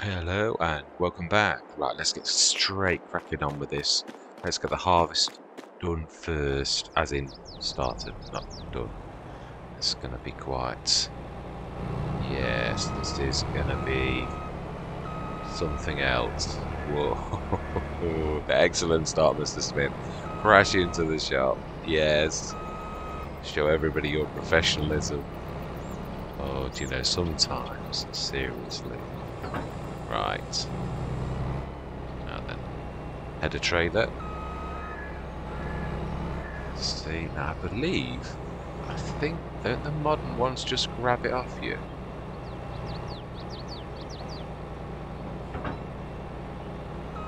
Hello and welcome back. Right, let's get straight cracking on with this. Let's get the harvest done first, as in started, not done. It's going to be quite... Yes, this is going to be something else. Whoa, excellent start, Mr. Smith. Crash into the shop. Yes. Show everybody your professionalism. Oh, do you know, sometimes, seriously. Right. Now then, header trailer. See, now I believe, I think, don't the modern ones just grab it off you?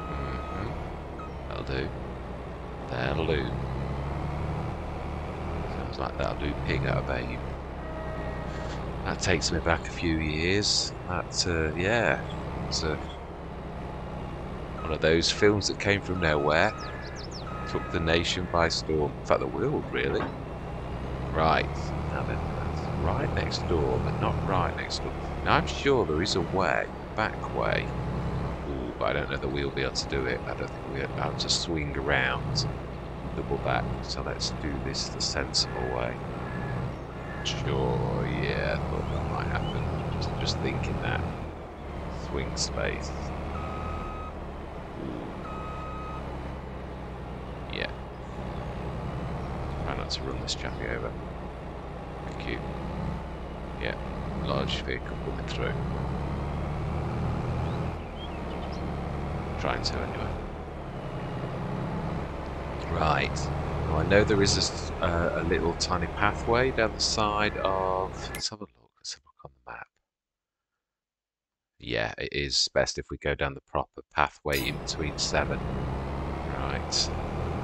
Mm -hmm. That'll do. That'll do. Sounds like that'll do pig out of babe. That takes me back a few years. That, uh, yeah, it's uh, one of those films that came from nowhere, took the nation by storm. In fact, the world, really. Right, now then, that's right next door, but not right next door. Now, I'm sure there is a way, back way. Ooh, but I don't know that we'll be able to do it. I don't think we'll be able to swing around double back. So let's do this the sensible way. Sure, yeah, thought that might happen. Just, just thinking that. Swing space. Yeah. Try not to run this chappy over. Thank you. Yeah, large vehicle coming through. Trying to anyway. Right. Now I know there is a, uh, a little tiny pathway down the side of... Let's have a look. Let's have a look on the map. Yeah, it is best if we go down the proper pathway in between seven. Right.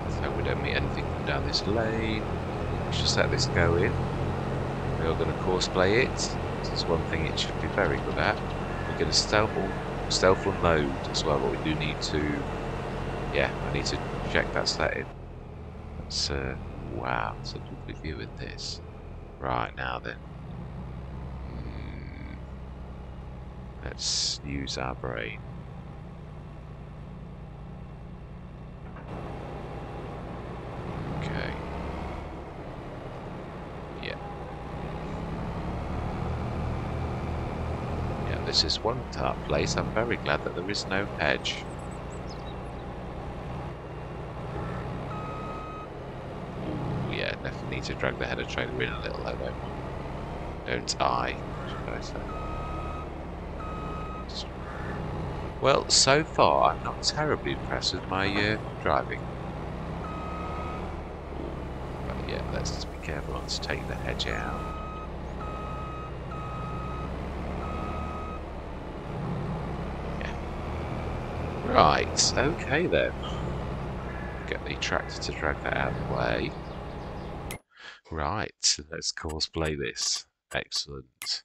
So we don't meet anything down this lane. Let's just let this go in. We are going to course play it. That's one thing it should be very good at. We're going to stealth, stealth unload as well, but we do need to... Yeah, I need to check that setting. That's, uh, wow, it's a lovely view with this. Right, now then. Mm, let's use our brain. Okay. Yeah. Yeah, this is one tart place. I'm very glad that there is no hedge. Ooh, yeah, definitely need to drag the header trailer in a little, I don't, don't I, should I say. Well, so far I'm not terribly impressed with my uh, driving. But yeah, let's just be careful not to take the hedge out. Yeah. Right, okay then. Get the tractor to drag that out of the way. Right, let's course play this. Excellent.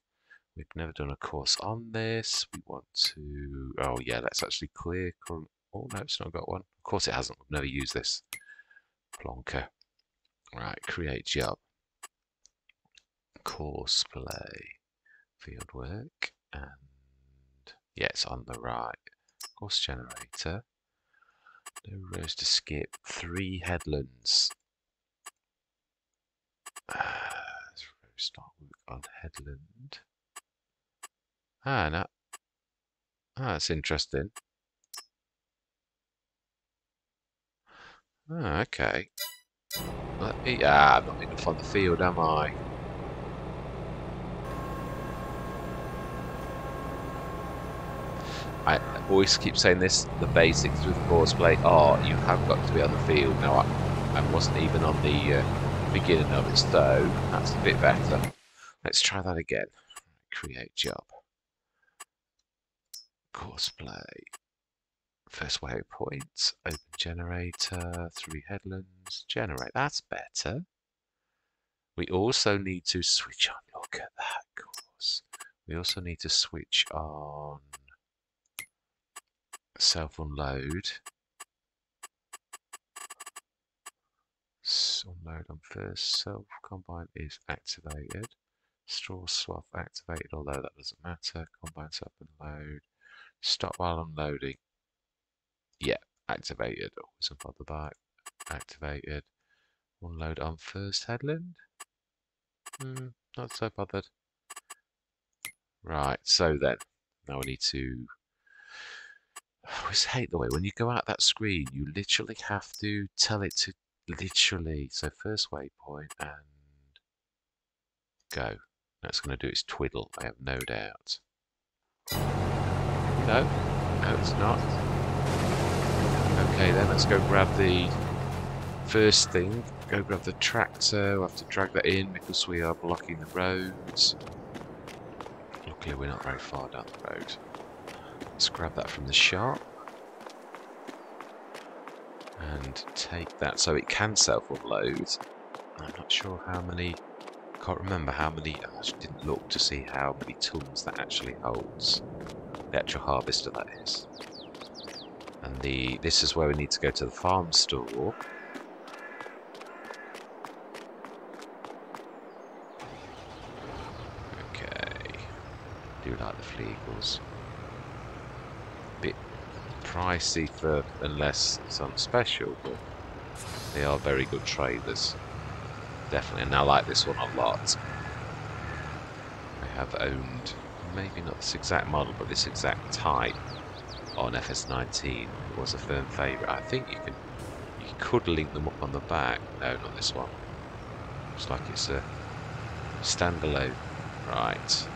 We've never done a course on this. We want to... Oh, yeah, let's actually clear current... Oh, no, it's not got one. Of course it hasn't. We've never used this. Plonker. Right, create job. Course play. Field work. And... Yeah, it's on the right. Course generator. No rows to skip. Three headlands. let's start work on headland. Ah, no. Ah, that's interesting. Ah, okay. Let me, ah, I'm not enough on the field, am I? I always keep saying this, the basics with course play are you have got to be on the field. Now, I, I wasn't even on the uh, beginning of it, so that's a bit better. Let's try that again. Create job. Course play. First waypoint, open generator, three headlands, generate. That's better. We also need to switch on, look at that course. We also need to switch on self-unload. unload on first. Self combine is activated. Straw swath activated, although that doesn't matter. Combine self unload. Stop while unloading. Yeah, activated. Always up on the back. Activated. Unload on first headland. Hmm, not so bothered. Right, so then, now we need to... I always hate the way when you go out that screen, you literally have to tell it to literally. So first waypoint and go. That's going to do its twiddle, I have no doubt. No, no it's not. Okay then, let's go grab the first thing. Go grab the tractor, we'll have to drag that in because we are blocking the roads. Luckily we're not very far down the road. Let's grab that from the shop. And take that so it can self-unload. I'm not sure how many can't remember how many, I didn't look to see how many tons that actually holds. The actual harvester that is. And the this is where we need to go to the farm store. Okay. Do like the Fliegls. Bit pricey for unless it's special, but they are very good traders definitely, and I like this one a lot. I have owned, maybe not this exact model, but this exact type on FS19. Was a firm favourite. I think you can, you could link them up on the back. No, not this one. Looks like it's a standalone. Right.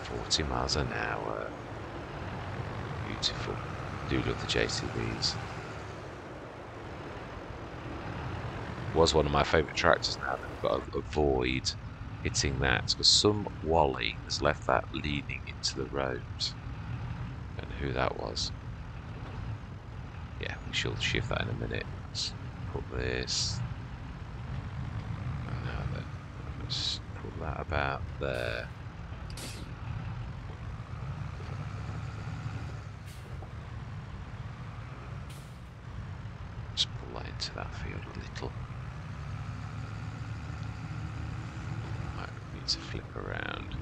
40 miles an hour. Beautiful. Do love the JCBs. was one of my favourite tractors now. I've got to avoid that because some wally has left that leaning into the road. Don't who that was. Yeah, we shall shift that in a minute. Let's put this. let's put that about there. Let's pull that into that field a little. To flip around.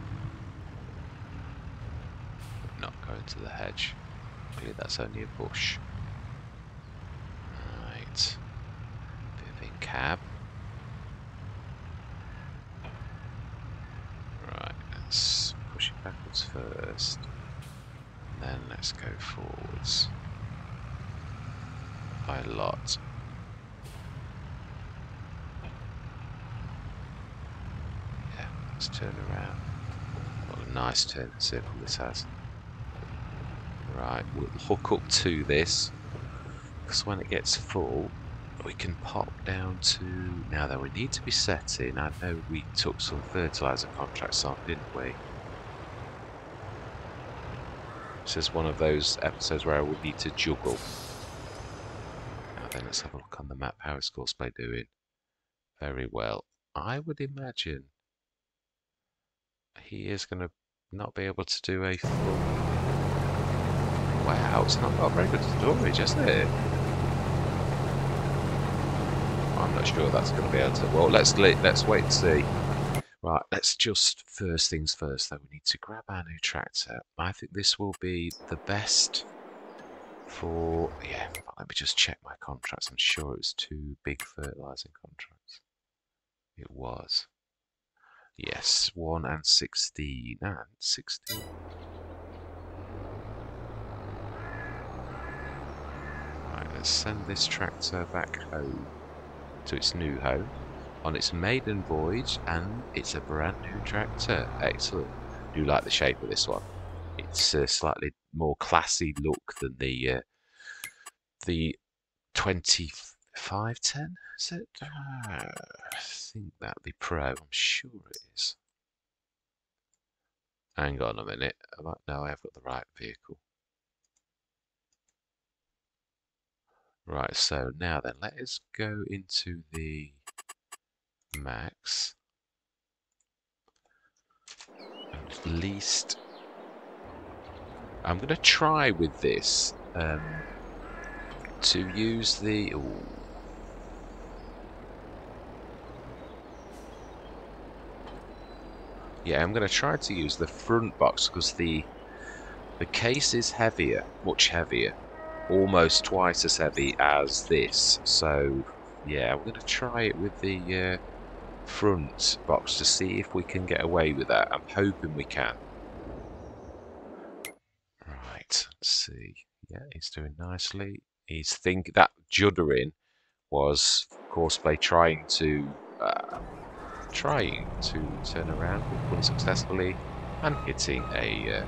Not go into the hedge. Clearly that's only a bush. Right. Bit cab. Right, let's push it backwards first. And then let's go forwards. By a lot. Let's turn around. What a nice turn circle this has. Right, we'll hook up to this. Because when it gets full, we can pop down to... Now that we need to be setting. I know we took some fertiliser contracts on, didn't we? This is one of those episodes where I would need to juggle. Now then, let's have a look on the map. How is Courseplay doing? Very well. I would imagine he is going to not be able to do a full... Wow, it's not got very good storage, is it? I'm not sure that's going to be able to... Well, let's let's wait and see. Right, let's just... First things first, though, we need to grab our new tractor. I think this will be the best for... Yeah, let me just check my contracts. I'm sure it was two big fertilising contracts. It was. Yes, 1 and 16 and 16. Right, let's send this tractor back home to its new home on its maiden voyage and it's a brand new tractor. Excellent. Do like the shape of this one. It's a slightly more classy look than the uh, the 2510 is it? Uh, I think that the Pro. I'm sure it is. Hang on a minute. No, I have got the right vehicle. Right, so now then, let us go into the max. At least, I'm going to try with this um, to use the... Ooh, Yeah, I'm going to try to use the front box because the The case is heavier, much heavier, almost twice as heavy as this. So, yeah, I'm going to try it with the uh, front box to see if we can get away with that. I'm hoping we can. Right, let's see. Yeah, he's doing nicely. He's think that juddering was of course, by trying to uh, trying to turn around unsuccessfully and hitting a uh,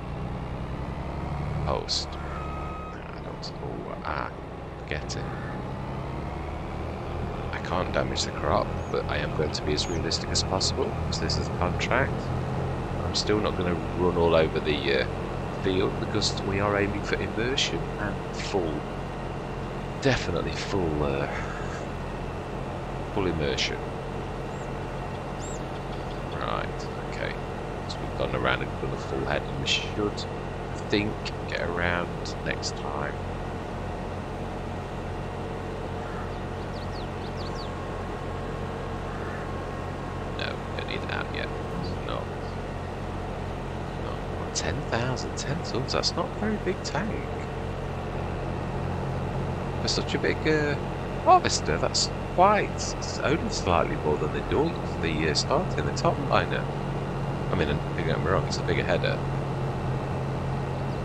post. I don't oh, ah, get it. I can't damage the crop, but I am going to be as realistic as possible because this is a contract. I'm still not going to run all over the uh, field because we are aiming for immersion and full, definitely full, uh, full immersion. Right, okay. So we've gone around and done a full head and we should, think, get around next time. No, don't need that yet. No. No. 10,000, 10 tons, that's not a very big tank. For such a big uh, harvester, that's quite, only slightly more than the Dunk, the uh, starting, the top liner. I mean, don't get me wrong, it's a bigger header.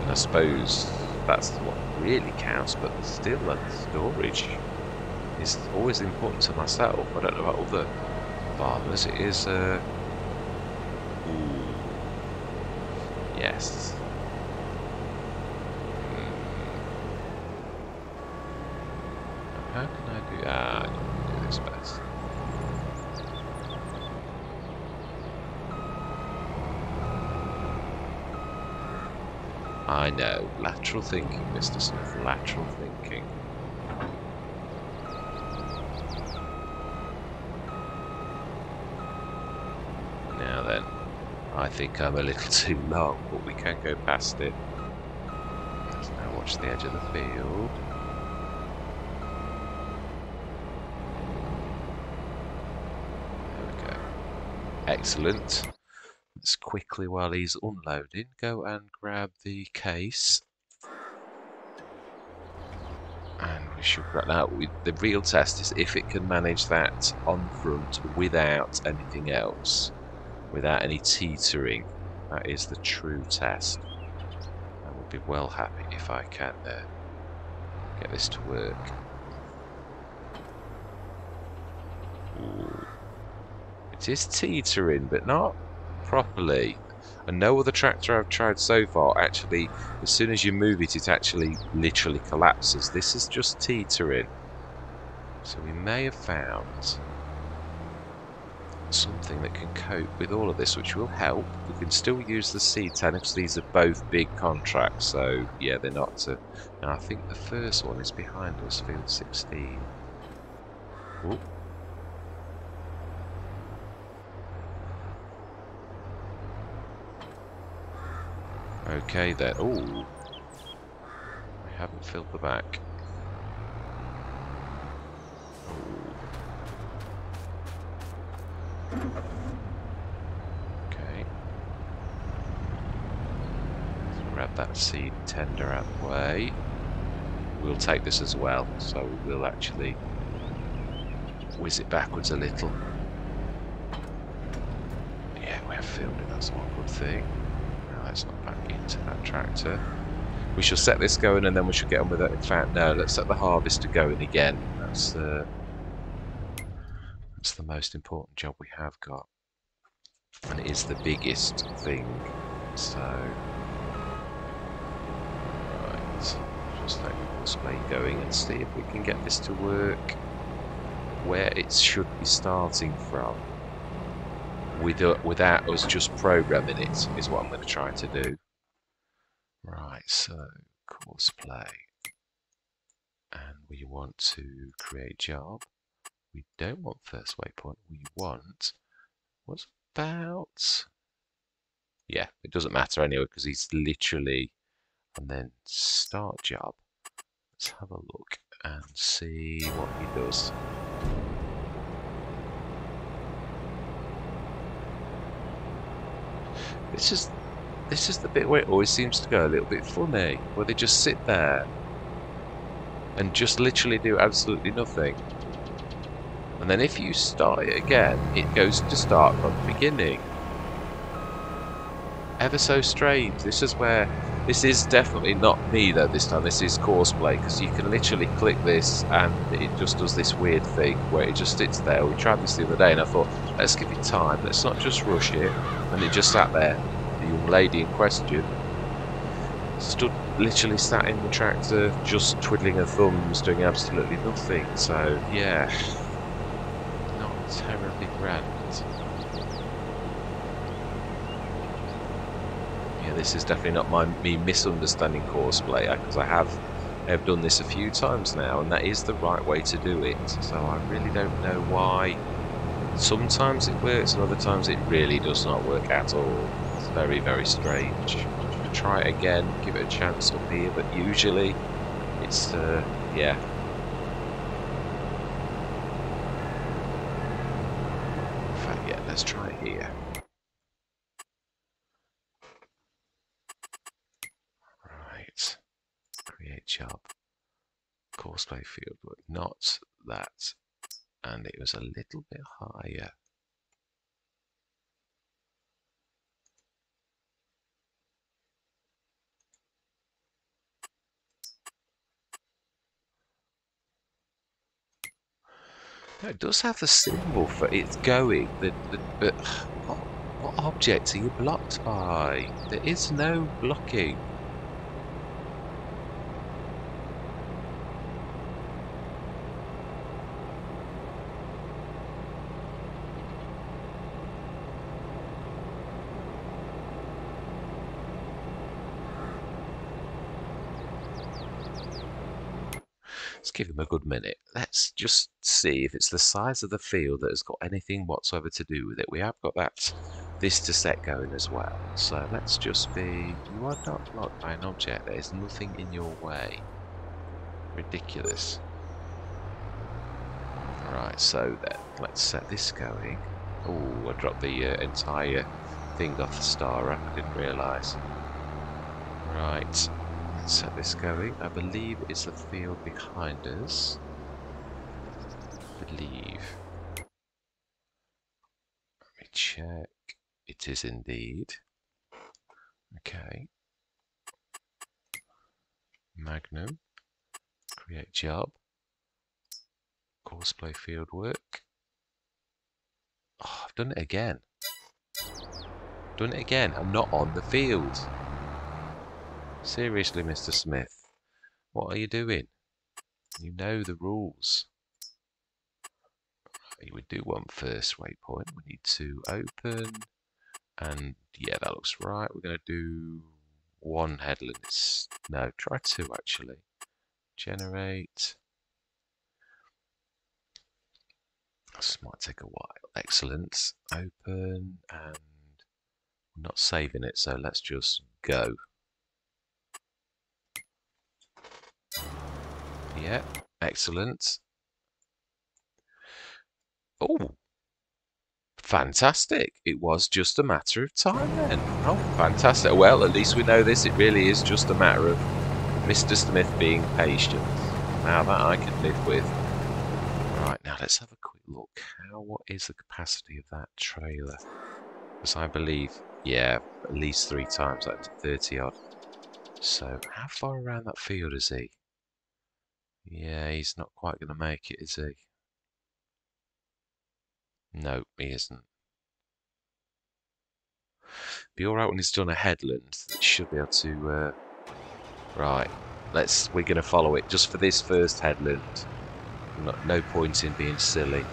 And I suppose that's what really counts, but still, that storage is always important to myself. I don't know about other farmers. It is, uh... Ooh. Yes. Hmm. How can I do... Ah, I don't do this best. I know. Lateral thinking, Mr. Smith. Lateral thinking. Now then, I think I'm a little too long, but we can go past it. Let's now watch the edge of the field. There we go. Excellent. Let's quickly, while he's unloading, go and grab the case. And we should grab that. The real test is if it can manage that on front without anything else, without any teetering. That is the true test. I would be well happy if I can uh, get this to work. Ooh. It is teetering, but not properly. And no other tractor I've tried so far actually, as soon as you move it, it actually literally collapses. This is just teetering. So we may have found something that can cope with all of this, which will help. We can still use the C10 because these are both big contracts, so yeah, they're not to... Now I think the first one is behind us, field 16. Ooh. Okay then. Oh, I haven't filled the back. Okay. Let's grab that seed tender out of the way. We'll take this as well, so we'll actually whiz it backwards a little. Yeah, we have filled it, that's one good thing into that uh, tractor. We shall set this going and then we shall get on with it. In fact, no, let's set the harvester going again. That's the, that's the most important job we have got. And it is the biggest thing. So, right, just let me display going and see if we can get this to work where it should be starting from uh, without us just programming it is what I'm going to try to do. Right, so course play. And we want to create job. We don't want first waypoint. We want what's about yeah, it doesn't matter anyway because he's literally and then start job. Let's have a look and see what he does. This is this is the bit where it always seems to go a little bit funny, where they just sit there and just literally do absolutely nothing. And then if you start it again, it goes to start from the beginning. Ever so strange. This is where this is definitely not me though this time, this is Courseplay, because you can literally click this and it just does this weird thing where it just sits there. We tried this the other day and I thought, let's give it time, let's not just rush it. And it just sat there, the young lady in question, stood literally sat in the tractor, just twiddling her thumbs, doing absolutely nothing. So, yeah, not terribly grand. Yeah, this is definitely not my me misunderstanding Courseplay because uh, I have I have done this a few times now and that is the right way to do it so I really don't know why sometimes it works and other times it really does not work at all very very strange try it again give it a chance up here but usually it's uh, yeah let's try it here Right. Create job. Courseplay field but not that. And it was a little bit higher. No, it does have the symbol for it's going, the, the, but what, what object are you blocked by? There is no blocking. Give him a good minute. Let's just see if it's the size of the field that has got anything whatsoever to do with it. We have got that this to set going as well. So let's just be... You are not blocked by an object. There is nothing in your way. Ridiculous. Right, so then, let's set this going. Oh, I dropped the uh, entire thing off the star. I didn't realise. Right, set this going. I believe it's the field behind us. I believe. Let me check. It is indeed. Okay. Magnum. Create job. Courseplay field work. Oh, I've done it again. Done it again. I'm not on the field. Seriously, Mr. Smith, what are you doing? You know the rules. Would do one first waypoint. We need to open, and yeah, that looks right. We're going to do one headland. It's, no, try two actually. Generate. This might take a while. Excellent. Open, and I'm not saving it, so let's just go. Yeah, excellent. Oh, fantastic. It was just a matter of time then. Oh, fantastic. Well, at least we know this. It really is just a matter of Mr. Smith being patient. Now that I can live with. Right, now let's have a quick look. How, what is the capacity of that trailer? Because I believe, yeah, at least three times that 30 odd. So, how far around that field is he? Yeah, he's not quite going to make it, is he? No, he isn't. Be alright when he's done a headland. Should be able to... Uh... Right, let's. we're going to follow it just for this first headland. No, no point in being silly.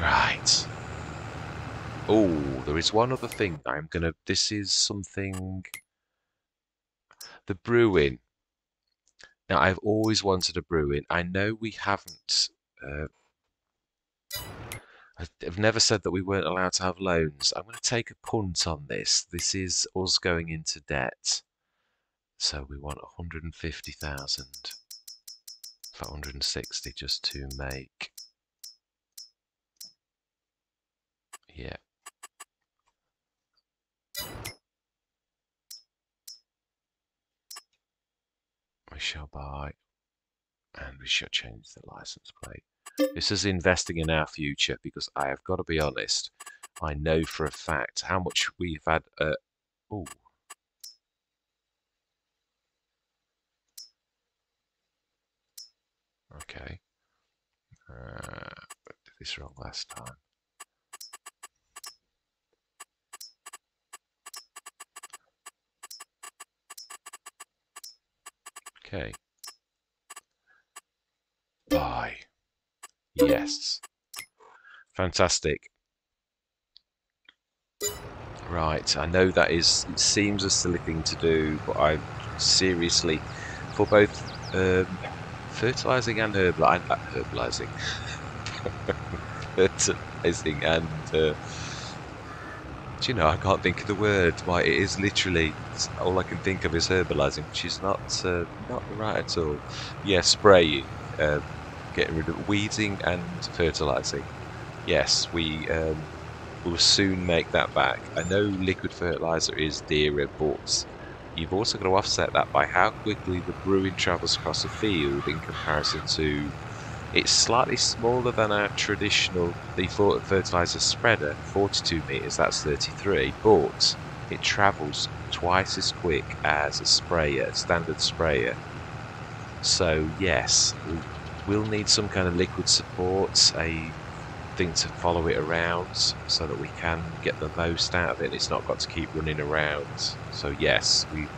Right. Oh, there is one other thing I'm going to... This is something... The brewing. Now, I've always wanted a brewing. I know we haven't. Uh, I've never said that we weren't allowed to have loans. I'm going to take a punt on this. This is us going into debt. So we want 150,000 for 160 just to make. Yeah. Shall buy and we shall change the license plate. This is investing in our future because I have got to be honest. I know for a fact how much we've had. Uh, oh, okay. Uh, did this wrong last time. Okay. Buy. Yes. Fantastic. Right, I know that is, it seems a silly thing to do, but I seriously, for both um, fertilising and herbal, uh, herbalising, fertilising and, uh, do you know, I can't think of the word. Why, it is literally, all I can think of is herbalising, which is not, uh, not right at all. Yeah, spraying. Uh, getting rid of weeding and fertilising. Yes, we um, will soon make that back. I know liquid fertiliser is dearer, but you've also got to offset that by how quickly the brewing travels across a field in comparison to it's slightly smaller than our traditional default fertiliser spreader, 42 metres, that's 33, but it travels twice as quick as a sprayer, a standard sprayer. So yes, we'll need some kind of liquid support, a thing to follow it around so that we can get the most out of it. It's not got to keep running around. So yes, we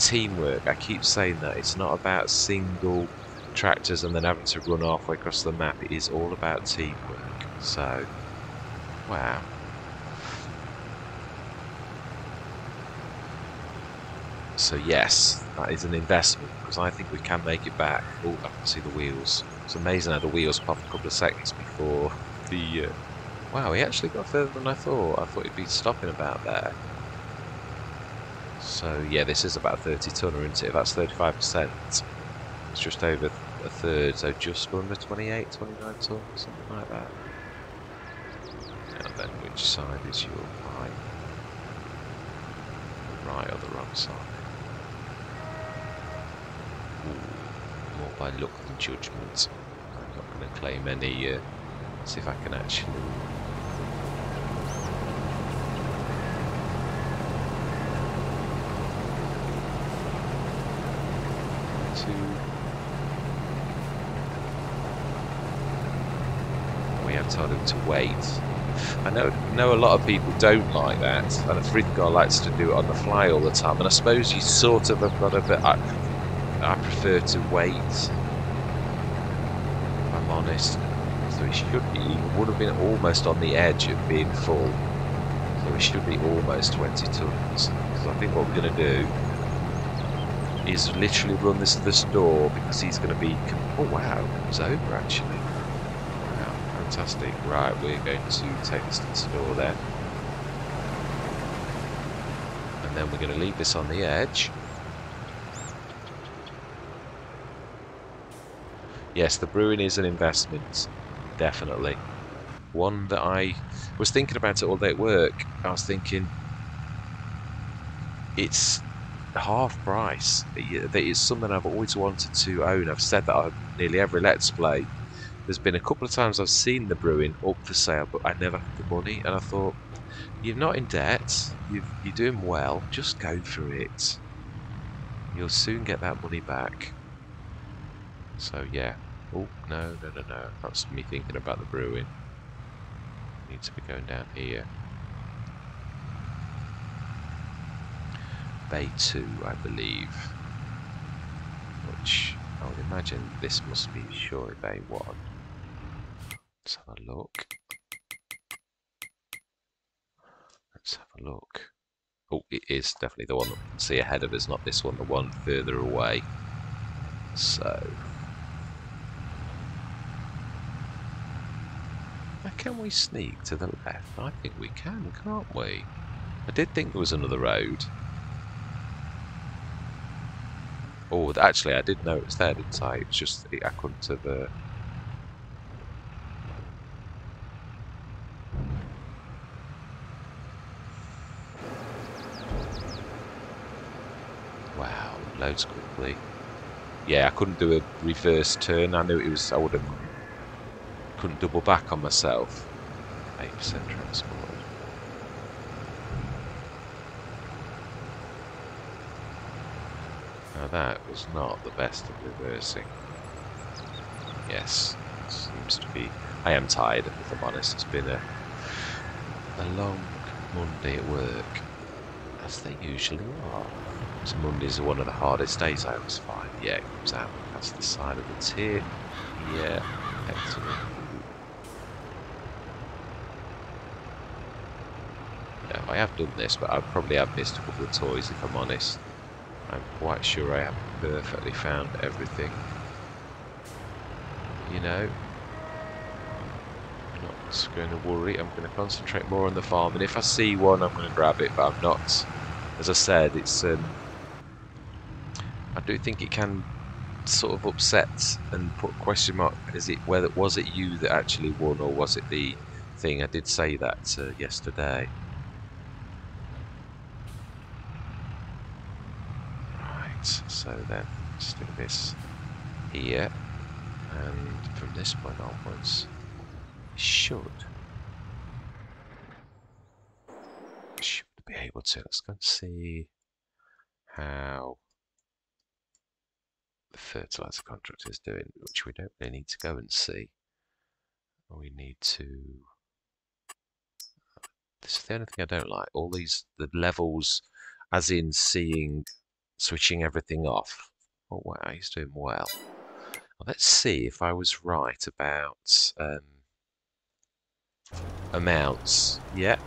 teamwork. I keep saying that it's not about single tractors and then having to run halfway across the map. It is all about teamwork. So, wow. So yes, that is an investment because I think we can make it back. Oh, I can see the wheels. It's amazing how the wheels pop a couple of seconds before the... Uh... Wow, he actually got further than I thought. I thought he'd be stopping about there. So yeah, this is about 30 tonner, isn't it? That's 35%. It's just over a third, so just under 28, 29 tons, something like that. Now then, which side is your right? The right or the wrong side? Ooh, more by look than judgment. I'm not going to claim any. Uh, see if I can actually. We have told him to wait. I know know a lot of people don't like that, and Frithgar likes to do it on the fly all the time. And I suppose you sort of have got a bit. I, I prefer to wait. If I'm honest. So it should be, would have been almost on the edge of being full. So it should be almost 20 tons. So I think what we're going to do is literally run this to the store because he's going to be... Oh wow, it's over actually. Fantastic. Right, we're going to take this to the store then. And then we're going to leave this on the edge. yes, the brewing is an investment, definitely. One that I was thinking about it all day at work. I was thinking, it's half price. It's something I've always wanted to own. I've said that on nearly every Let's Play. There's been a couple of times I've seen the brewing up for sale, but I never had the money. And I thought, you're not in debt. you are doing well. Just go for it. You'll soon get that money back. So yeah, Oh, no, no, no, no. That's me thinking about the brewing. Need to be going down here. Bay 2, I believe. Which, I would imagine this must be Shore Bay 1. Let's have a look. Let's have a look. Oh, it is definitely the one that we can see ahead of us, not this one, the one further away. So, can we sneak to the left? I think we can, can't we? I did think there was another road. Oh, actually, I did know it was there, didn't I? It's just I couldn't have... Uh... Wow, loads quickly. yeah, I couldn't do a reverse turn. I knew it was, I would have, couldn't double back on myself. 8% transport. Now that was not the best of reversing. Yes, seems to be. I am tired, if I'm honest. It's been a, a long Monday at work, as they usually are. So Mondays are one of the hardest days I always find. Yeah, it comes out past the side of the tip. Yeah, excellent. Yeah, I have done this, but I probably have missed a couple of toys if I'm honest. I'm quite sure I have perfectly found everything. You know, I'm not going to worry. I'm going to concentrate more on the farm, and if I see one, I'm going to grab it. But I'm not. As I said, it's. Um, do think it can sort of upset and put question mark. Is it whether was it you that actually won, or was it the thing? I did say that uh, yesterday. Right so then, let's do this here, and from this point onwards, should should be able to. Let's go and see how fertilizer contract is doing, which we don't really need to go and see. We need to. This is the only thing I don't like. All these the levels, as in seeing switching everything off. Oh wow, he's doing well. well let's see if I was right about um, amounts. Yeah,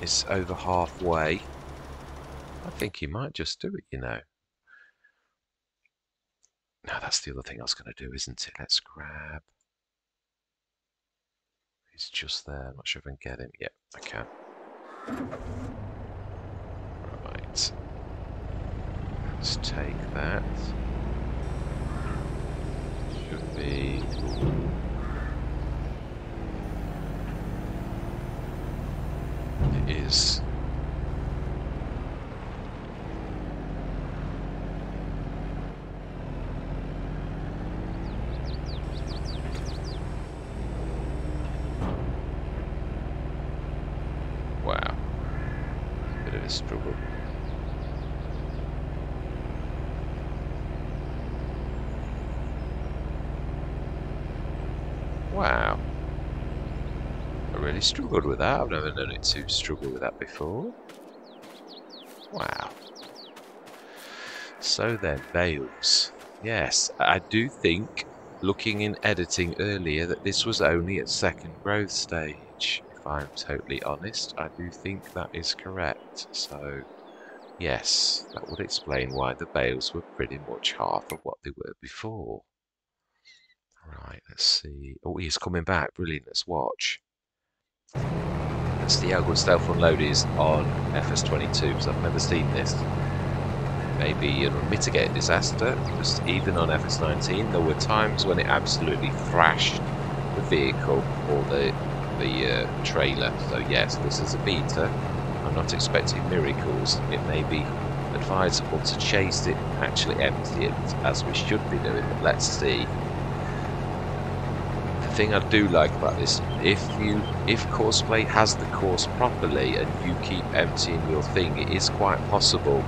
it's over halfway. I think he might just do it, you know. Now that's the other thing I was going to do, isn't it? Let's grab... He's just there. I'm not sure if I can get him. Yep, I can. Right. Let's take that. Should be... It is. Wow. Bit of a struggle. Wow. I really struggled with that. I've never known it to struggle with that before. Wow. So then, bales. Yes, I do think, looking in editing earlier, that this was only at second growth stage. If I'm totally honest, I do think that is correct. So, yes, that would explain why the bales were pretty much half of what they were before. Right, let's see. Oh, he's coming back. Brilliant. Let's watch. That's the Outgood Stealth Unload is on FS22 because I've never seen this. Maybe a mitigated disaster because even on FS19 there were times when it absolutely thrashed the vehicle or the the uh, trailer. So yes, this is a beta. I'm not expecting miracles. It may be advisable to chase it, actually empty it as we should be doing. But let's see thing I do like about this, if you if Courseplay has the course properly and you keep emptying your thing, it is quite possible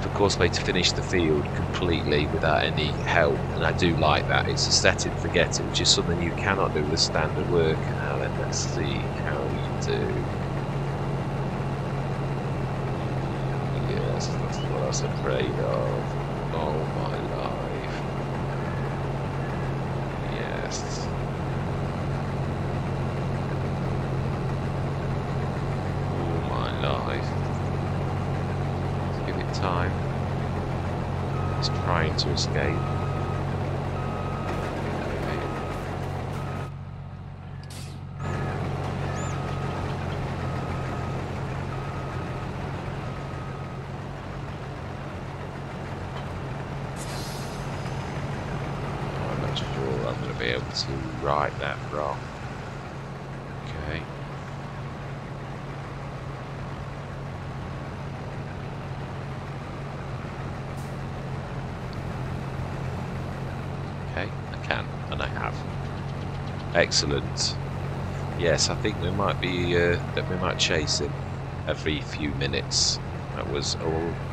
for Courseplay to finish the field completely without any help, and I do like that. It's a set it, forget it, which is something you cannot do with standard work. Now then, let's see how you do. Yes, that's what I was afraid of. Oh my to escape. I'm not sure I'm going to be able to ride that wrong. Okay, Okay, I can, and I have. Excellent. Yes, I think we might be uh, that we might chase him every few minutes. That was all.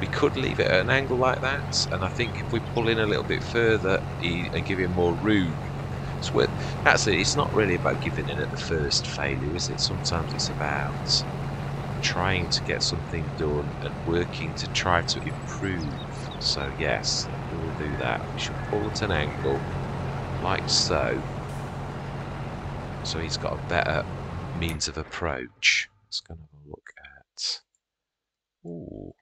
We could leave it at an angle like that, and I think if we pull in a little bit further he, and give him more room, it's worth. It's not really about giving in at the first failure, is it? Sometimes it's about trying to get something done and working to try to improve. So yes, we will do that. We should pull at an angle, like so. So he's got a better means of approach. Let's go and have a look at. Ooh.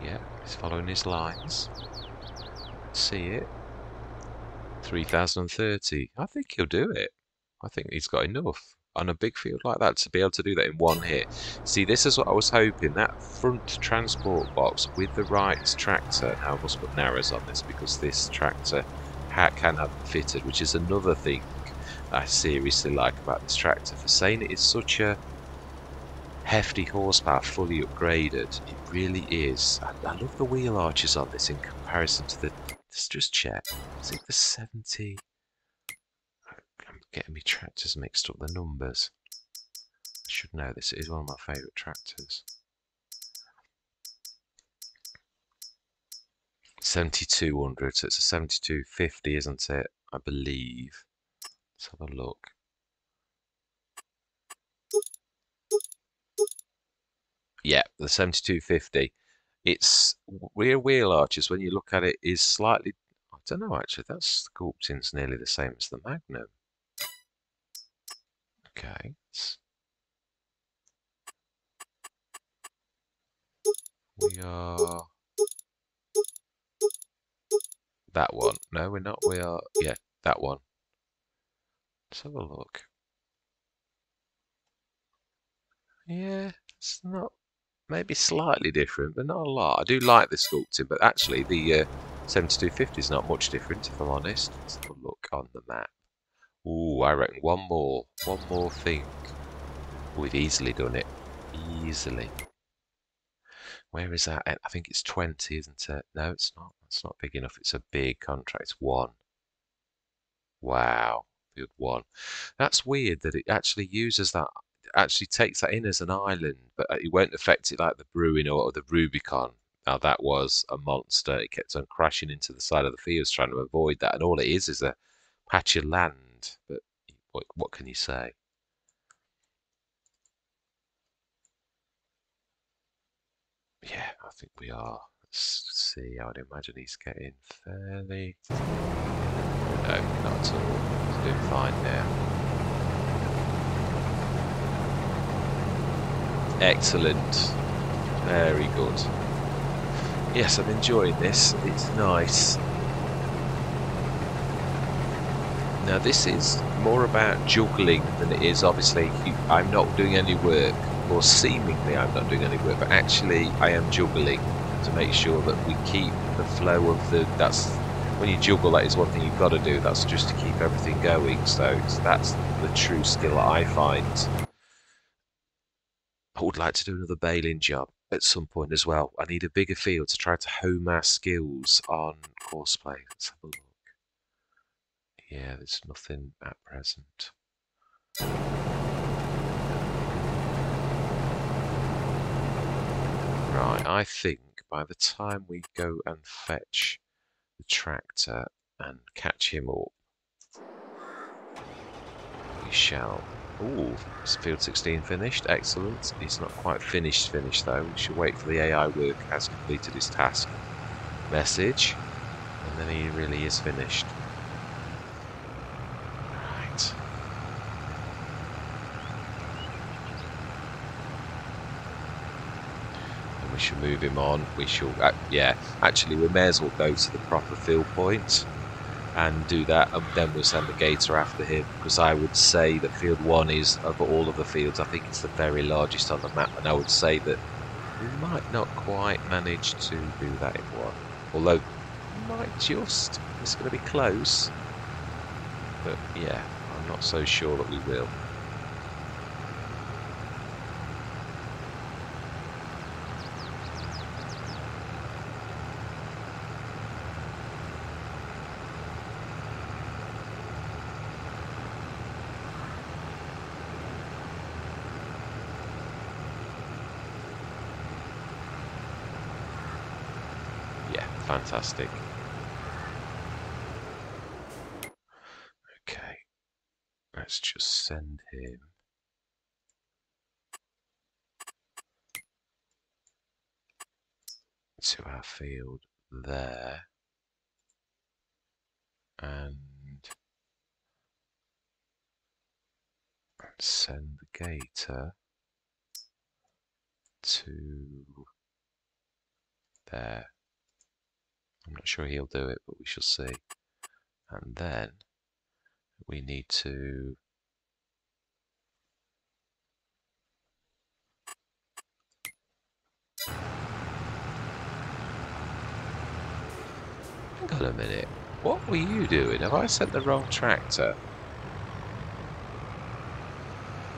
Yeah, he's following his lines. See it. 3030. I think he'll do it. I think he's got enough on a big field like that to be able to do that in one hit. See, this is what I was hoping. That front transport box with the right tractor. Now I must put narrows on this because this tractor can have fitted, which is another thing I seriously like about this tractor. For saying it is such a hefty horsepower, fully upgraded, it really is. I, I love the wheel arches on this in comparison to the... Let's just check. Is it the 70? I'm getting me tractors mixed up, the numbers. I should know this. It is one of my favourite tractors. 7200, so it's a 7250, isn't it? I believe. Let's have a look. Yeah, the 7250. It's rear wheel arches, when you look at it, is slightly... I don't know, actually. That sculpting's nearly the same as the Magnum. Okay. We are... That one. No, we're not. We are... Yeah, that one. Let's have a look. Yeah, it's not... Maybe slightly different, but not a lot. I do like the sculpting, but actually the uh, 7250 is not much different, if I'm honest. Let's have a look on the map. Ooh, I reckon one more. One more thing. We've easily done it. Easily. Where is that? I think it's 20, isn't it? No, it's not. It's not big enough. It's a big contract. It's one. Wow. Field one. That's weird that it actually uses that, actually takes that in as an island, but uh, it won't affect it like the Bruin or the Rubicon. Now that was a monster. It kept on crashing into the side of the fields trying to avoid that. And all it is is a patch of land. But what, what can you say? Yeah, I think we are. Let's see, I would imagine he's getting fairly... No, not at all. He's doing fine now. Excellent. Very good. Yes, I'm enjoying this. It's nice. Now this is more about juggling than it is obviously I'm not doing any work or seemingly I'm not doing any work but actually I am juggling to make sure that we keep the flow of the that's when you juggle that is one thing you've got to do that's just to keep everything going so that's the true skill I find I would like to do another baling job at some point as well. I need a bigger field to try to hone my skills on Courseplay let's have a look. Yeah, there's nothing at present. Right, I think by the time we go and fetch the tractor and catch him up, we shall... Ooh, field 16 finished? Excellent. He's not quite finished finished though. We should wait for the AI work has completed his task message. And then he really is finished. Right. And we should move him on. We shall, uh, yeah, actually we may as well go to the proper field point and do that and then we'll send the gator after him. Because I would say that field one is of all of the fields I think it's the very largest on the map and I would say that we might not quite manage to do that in one. Although might just it's going to be close. But yeah I'm not so sure that we will fantastic. Okay, let's just send him. to our field there and send the gator to there. I'm not sure he'll do it, but we shall see. And then we need to Hang on a minute. What were you doing? Have I sent the wrong tractor?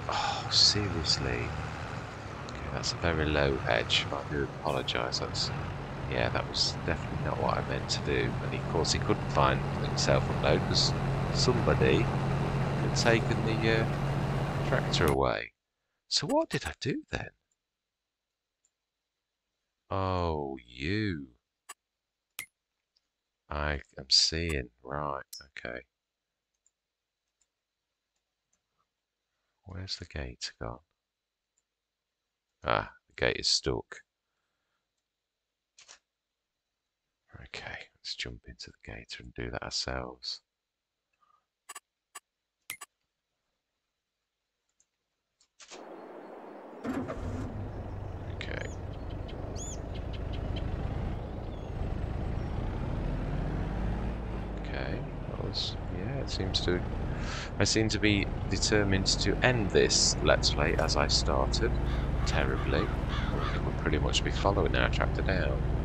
Oh, seriously. Okay, that's a very low edge. I do apologise. That's yeah, that was definitely not what I meant to do. And of course, he couldn't find himself upload because somebody had taken the uh, tractor away. So what did I do then? Oh, you. I am seeing. Right, okay. Where's the gate gone? Ah, the gate is stuck. Okay, let's jump into the gator and do that ourselves. Okay. Okay, that was, yeah, it seems to, I seem to be determined to end this Let's Play as I started, terribly. We'll pretty much be following our tractor down.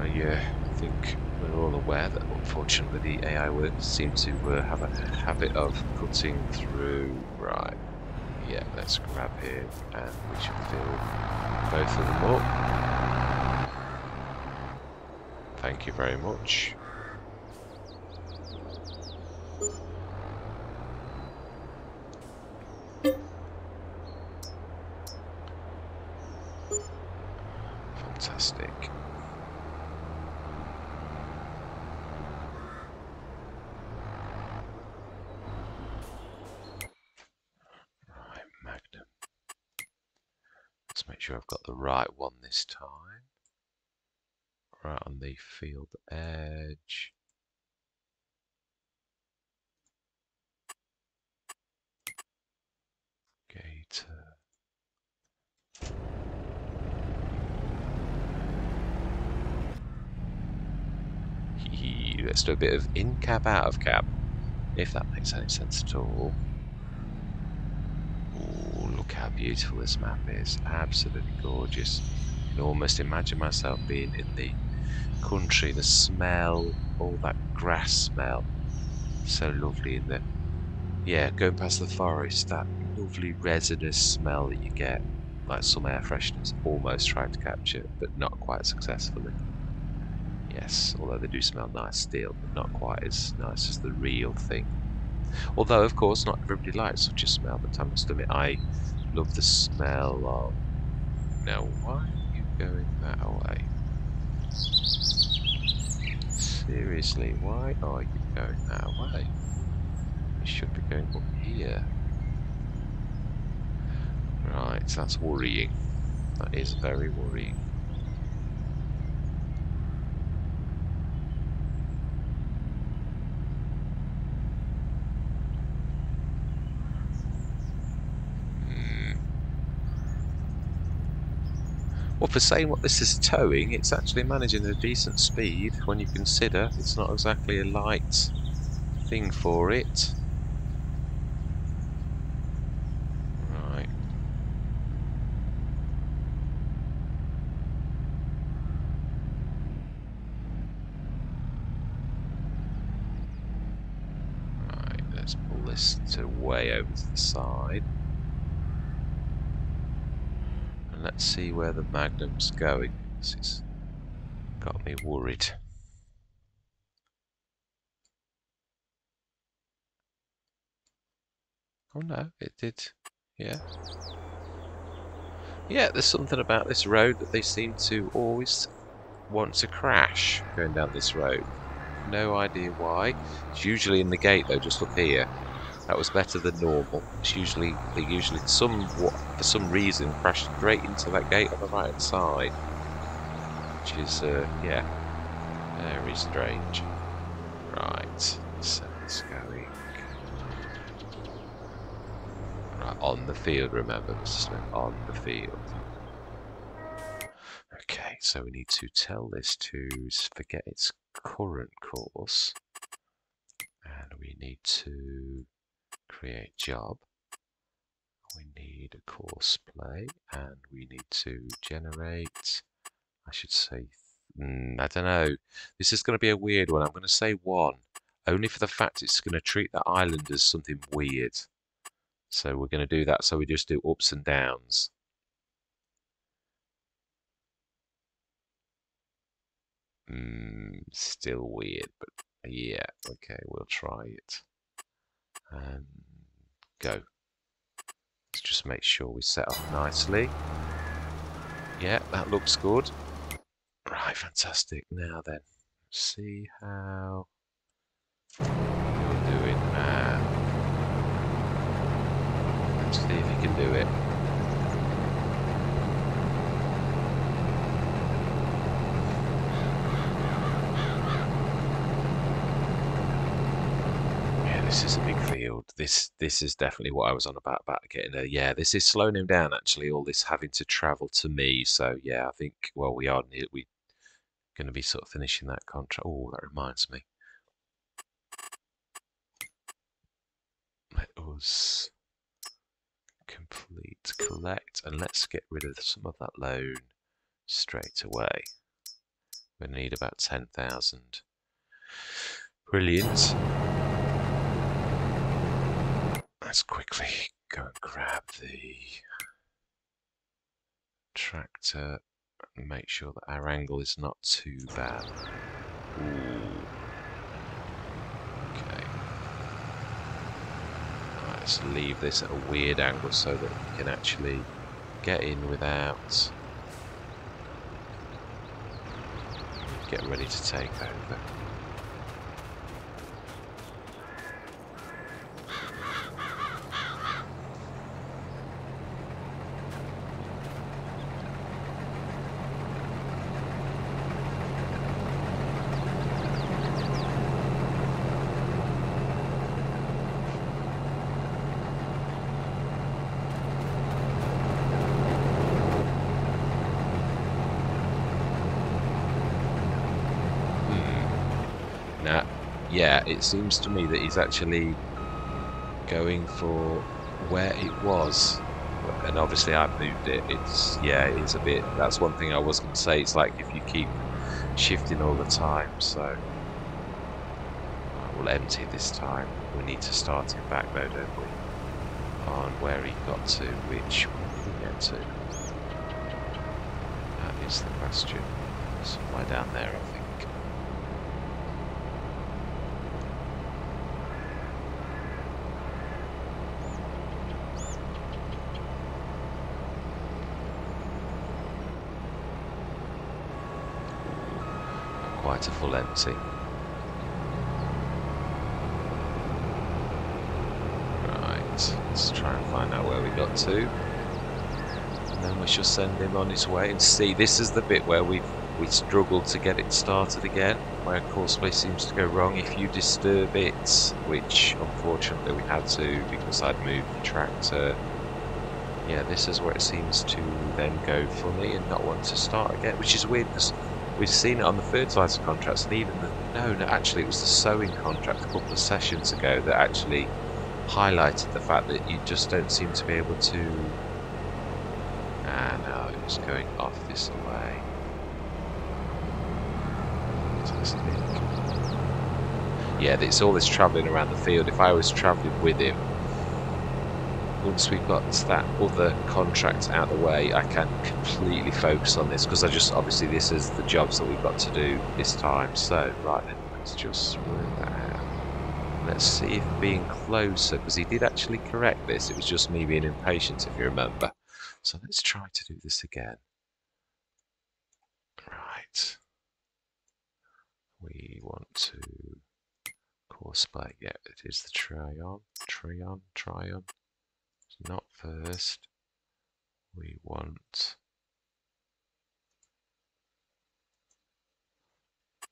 I uh, think we're all aware that unfortunately the AI workers seem to uh, have a habit of cutting through. Right, yeah, let's grab him and we should fill both of them up. Thank you very much. Fantastic. Right, Magnum. Let's make sure I've got the right one this time. Right on the field edge. Gator. Let's do a bit of in cab, out of cab, if that makes any sense at all. Look how beautiful this map is. Absolutely gorgeous. I can almost imagine myself being in the country, the smell, all that grass smell. So lovely in the yeah, going past the forest, that lovely resinous smell that you get, like some air fresheners, almost tried to capture, but not quite successfully. Yes, although they do smell nice still, but not quite as nice as the real thing. Although, of course, not everybody likes such a smell, but I must admit, I love the smell of... Now, why are you going that way? Seriously, why are you going that way? You should be going up here. Right, that's worrying. That is very worrying. Well, for saying what this is towing, it's actually managing a decent speed when you consider it's not exactly a light thing for it. Right. Right, let's pull this to way over to the side. And let's see where the Magnum's going. This has got me worried. Oh no, it did. Yeah. Yeah, there's something about this road that they seem to always want to crash going down this road. No idea why. It's usually in the gate though, just look here. That was better than normal. It's usually they usually some for some reason crashed straight into that gate on the right side. Which is uh, yeah. Very strange. Right, so it's going right on the field. Remember, Mr. Smith, on the field. Okay, so we need to tell this to forget its current course, and we need to create job. We need a course play, and we need to generate. I should say Mm, I don't know. This is going to be a weird one. I'm going to say one, only for the fact it's going to treat the island as something weird. So we're going to do that. So we just do ups and downs. Mm, still weird, but yeah, okay, we'll try it. And go. Let's just make sure we set up nicely. Yeah, that looks good. Right, fantastic. Now then, see how you're doing. Uh, let's see if you can do it. Yeah, this is. This this is definitely what I was on about about getting there. Yeah, this is slowing him down actually. All this having to travel to me. So yeah, I think well we are we going to be sort of finishing that contract. Oh, that reminds me. Let us complete collect and let's get rid of some of that loan straight away. We need about 10,000. Brilliant. Let's quickly go and grab the tractor and make sure that our angle is not too bad. Okay. let's leave this at a weird angle so that we can actually get in without get ready to take over. Yeah, it seems to me that he's actually going for where it was. And obviously I've moved it. It's, yeah, it's a bit, that's one thing I was going to say. It's like if you keep shifting all the time, so we'll empty this time. We need to start him back though, don't we? On where he got to, which we get to. That is the question. Somewhere down there, I think. Full empty. Right, let's try and find out where we got to. And then we shall send him on his way and see. This is the bit where we've we struggled to get it started again, where Courseplay seems to go wrong if you disturb it, which unfortunately we had to because I'd moved the tractor. Yeah, this is where it seems to then go funny and not want to start again, which is weird because We've seen it on the fertilizer contracts, and even the no, no, actually, it was the sowing contract a couple of sessions ago that actually highlighted the fact that you just don't seem to be able to. Ah, no, it was going off this way. Yeah, it's all this travelling around the field. If I was travelling with him, once we've got that other contract out of the way, I can completely focus on this because I just obviously this is the jobs that we've got to do this time. So right then, let's just work that out. Let's see if being closer, because he did actually correct this. It was just me being impatient, if you remember. So let's try to do this again. Right. we want to course play. Yeah, it is the Trion. Trion, Trion. Not first. We want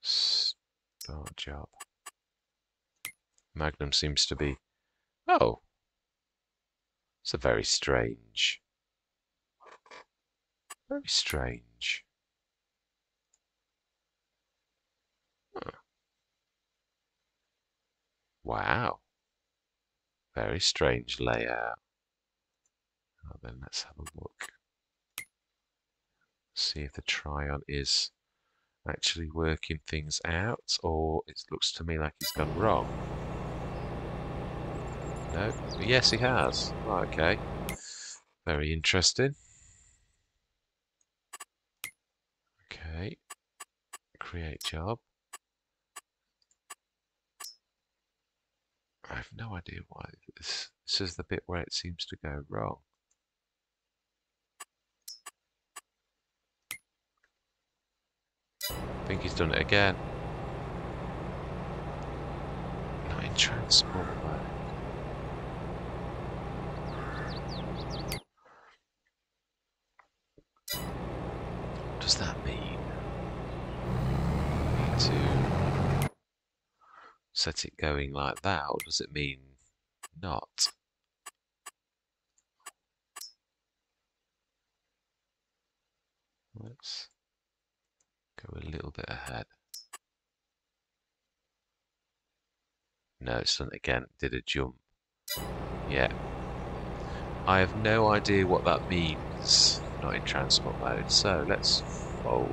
start job. Magnum seems to be. Oh, it's a very strange. Very strange. Wow. Very strange layout. Then let's have a look. See if the Trion is actually working things out, or it looks to me like he's gone wrong. No, yes he has. okay. Very interesting. Okay. Create job. I have no idea why this, this is the bit where it seems to go wrong. Think he's done it again. Not in transport. Does that mean? To set it going like that, or does it mean not? Let's a little bit ahead. No, it's done again. Did a jump. Yeah. I have no idea what that means. Not in transport mode. So let's fold.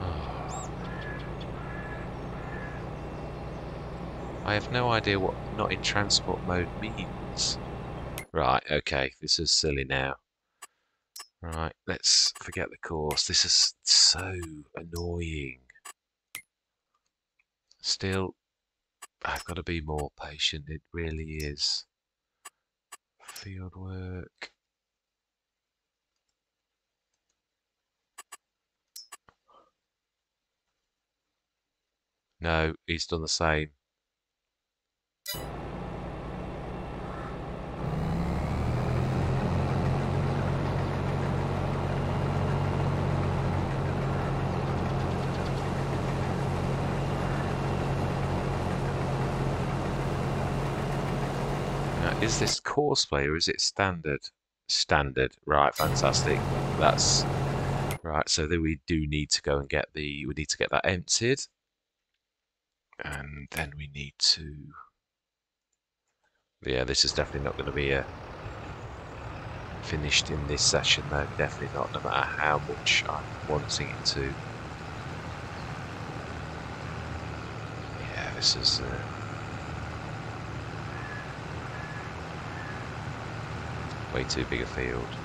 I have no idea what not in transport mode means. Right, okay, this is silly now. Right, let's forget the course. This is so annoying. Still, I've got to be more patient. It really is. Field work. No, he's done the same. is this course play or is it standard? Standard, right, fantastic. That's right, so then we do need to go and get the, we need to get that emptied. And then we need to, yeah, this is definitely not going to be a finished in this session though, definitely not, no matter how much I'm wanting it to. Yeah, this is... Uh, way too big a field.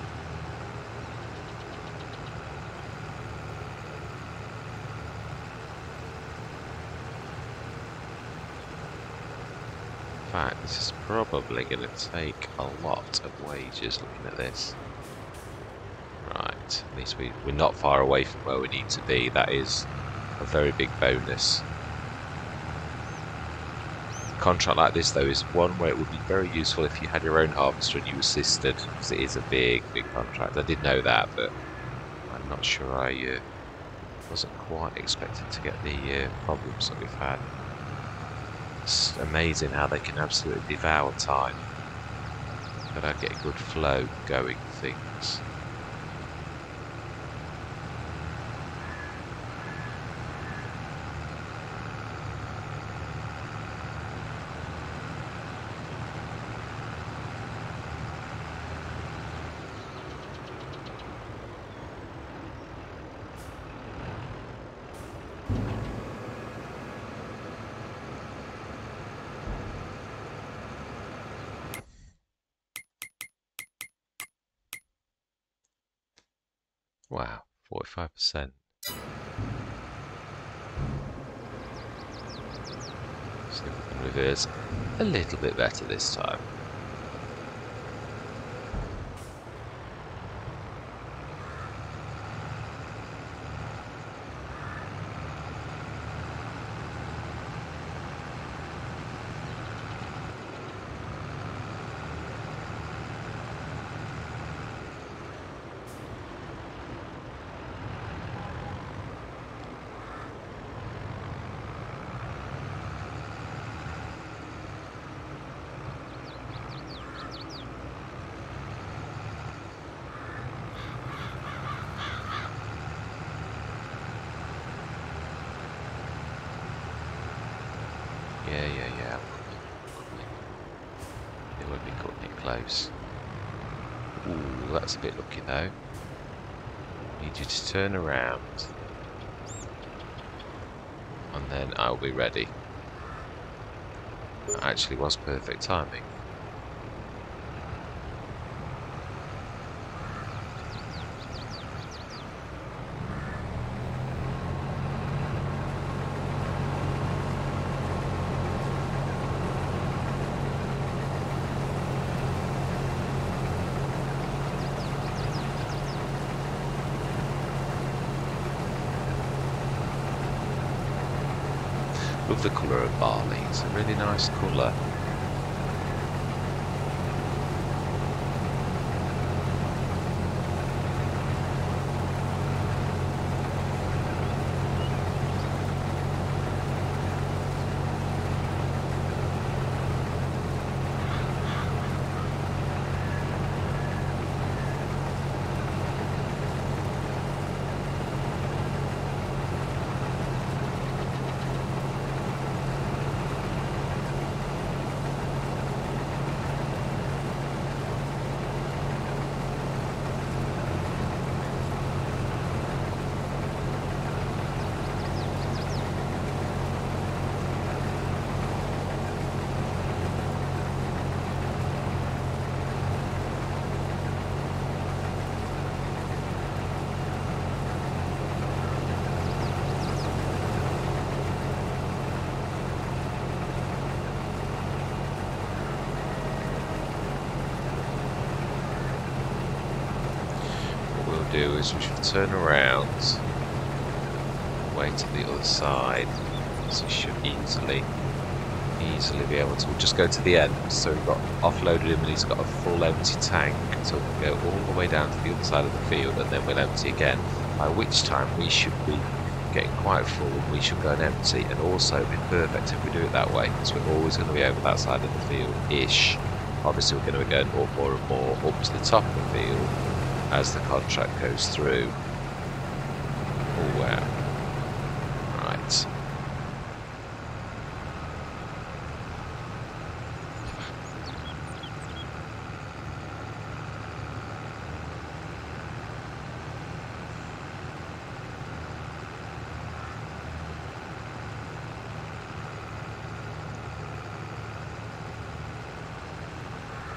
In fact, this is probably going to take a lot of wages looking at this. Right, at least we, we're not far away from where we need to be. That is a very big bonus contract like this, though, is one where it would be very useful if you had your own harvester and you assisted, because it is a big, big contract. I did know that, but I'm not sure I uh, wasn't quite expecting to get the uh, problems that we've had. It's amazing how they can absolutely devour time, but I get a good flow going things. Wow, 45%. See if we can reverse a little bit better this time. yeah, yeah. It would be cutting it close. Ooh, though. Need you to turn around. And then I'll be ready. That actually was perfect timing. The colour of barley, it's a really nice colour. do is we should turn around, way to the other side, so we should easily, easily be able to. We'll just go to the end. So we've got offloaded him and he's got a full empty tank, so we'll go all the way down to the other side of the field and then we'll empty again, by which time we should be getting quite full and we should go and empty. And also be perfect if we do it that way because we're always going to be over that side of the field ish obviously we're going to be going up more and more up to the top of the field as the contract goes through. Oh wow. Right.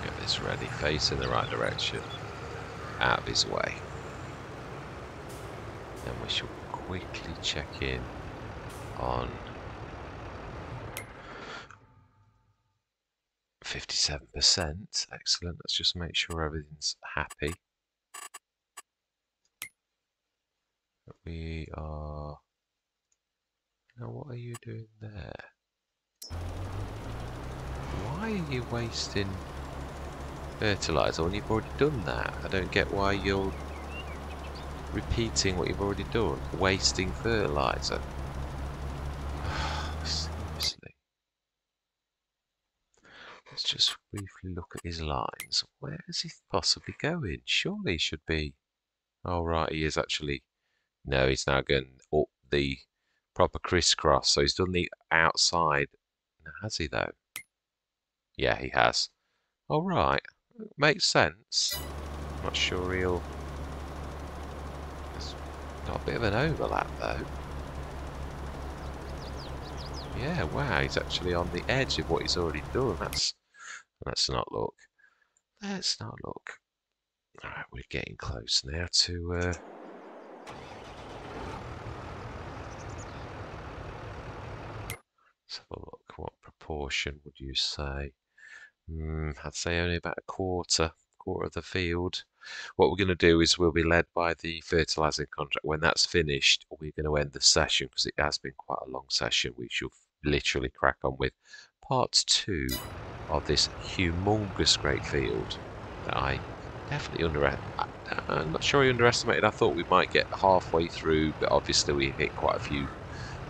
Get this ready, face in the right direction out of his way. Then we shall quickly check in on 57%. Excellent. Let's just make sure everything's happy. We are... Now what are you doing there? Why are you wasting fertilizer when you've already done that. I don't get why you're repeating what you've already done, wasting fertilizer. Seriously. Let's just briefly look at his lines. Where is he possibly going? Surely he should be... Oh right, he is actually... No, he's now going up the proper crisscross. So he's done the outside. Has he though? Yeah, he has. All right. Makes sense. I'm Not sure he'll... There's got a bit of an overlap though. Yeah, wow, he's actually on the edge of what he's already done. That's... Let's not look. Let's not look. Alright, we're getting close now to... Uh, let's have a look. What proportion would you say? Mm, I'd say only about a quarter, quarter of the field. What we're going to do is we'll be led by the fertilising contract. When that's finished, we're going to end the session because it has been quite a long session. We shall literally crack on with part two of this humongous great field that I definitely underestimated. I'm not sure I underestimated. I thought we might get halfway through, but obviously we hit quite a few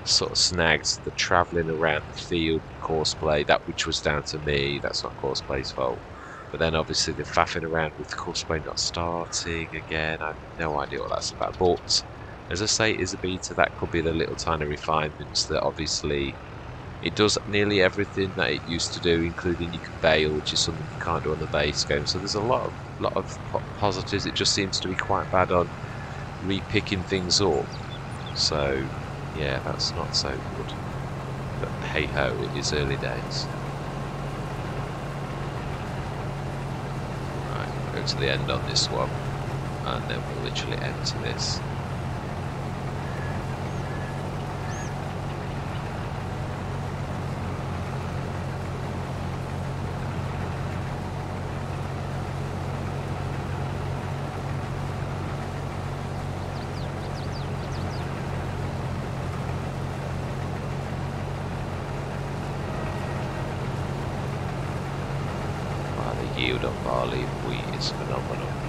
sort of snags. the travelling around the field, courseplay, that which was down to me, that's not courseplay's fault. But then obviously the faffing around with courseplay not starting again, I have no idea what that's about. But as I say, it is a beta, that could be the little tiny refinements that obviously It does nearly everything that it used to do, including you can bail, which is something you can't do on the base game. So there's a lot of lot of positives. It just seems to be quite bad on repicking things up. So yeah, that's not so good. Hey ho, it is early days. Right, go to the end on this one, and then we'll literally empty this. Yield on barley and wheat is phenomenal.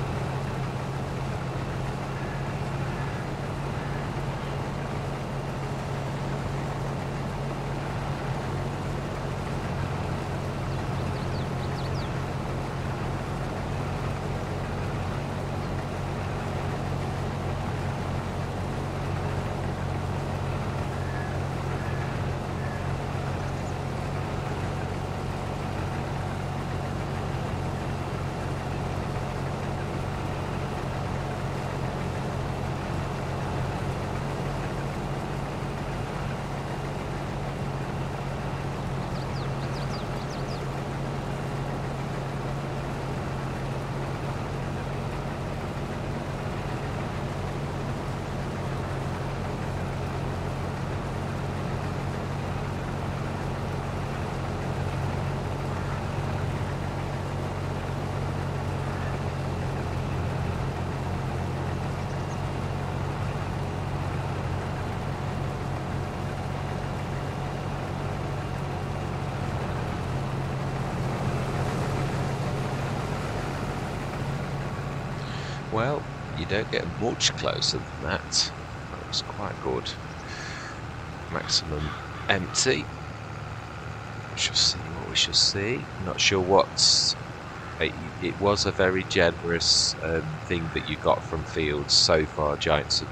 Well, you don't get much closer than that. That was quite good. Maximum empty. We shall see what we shall see. Not sure what's... It, it was a very generous um, thing that you got from Fields so far. Giants have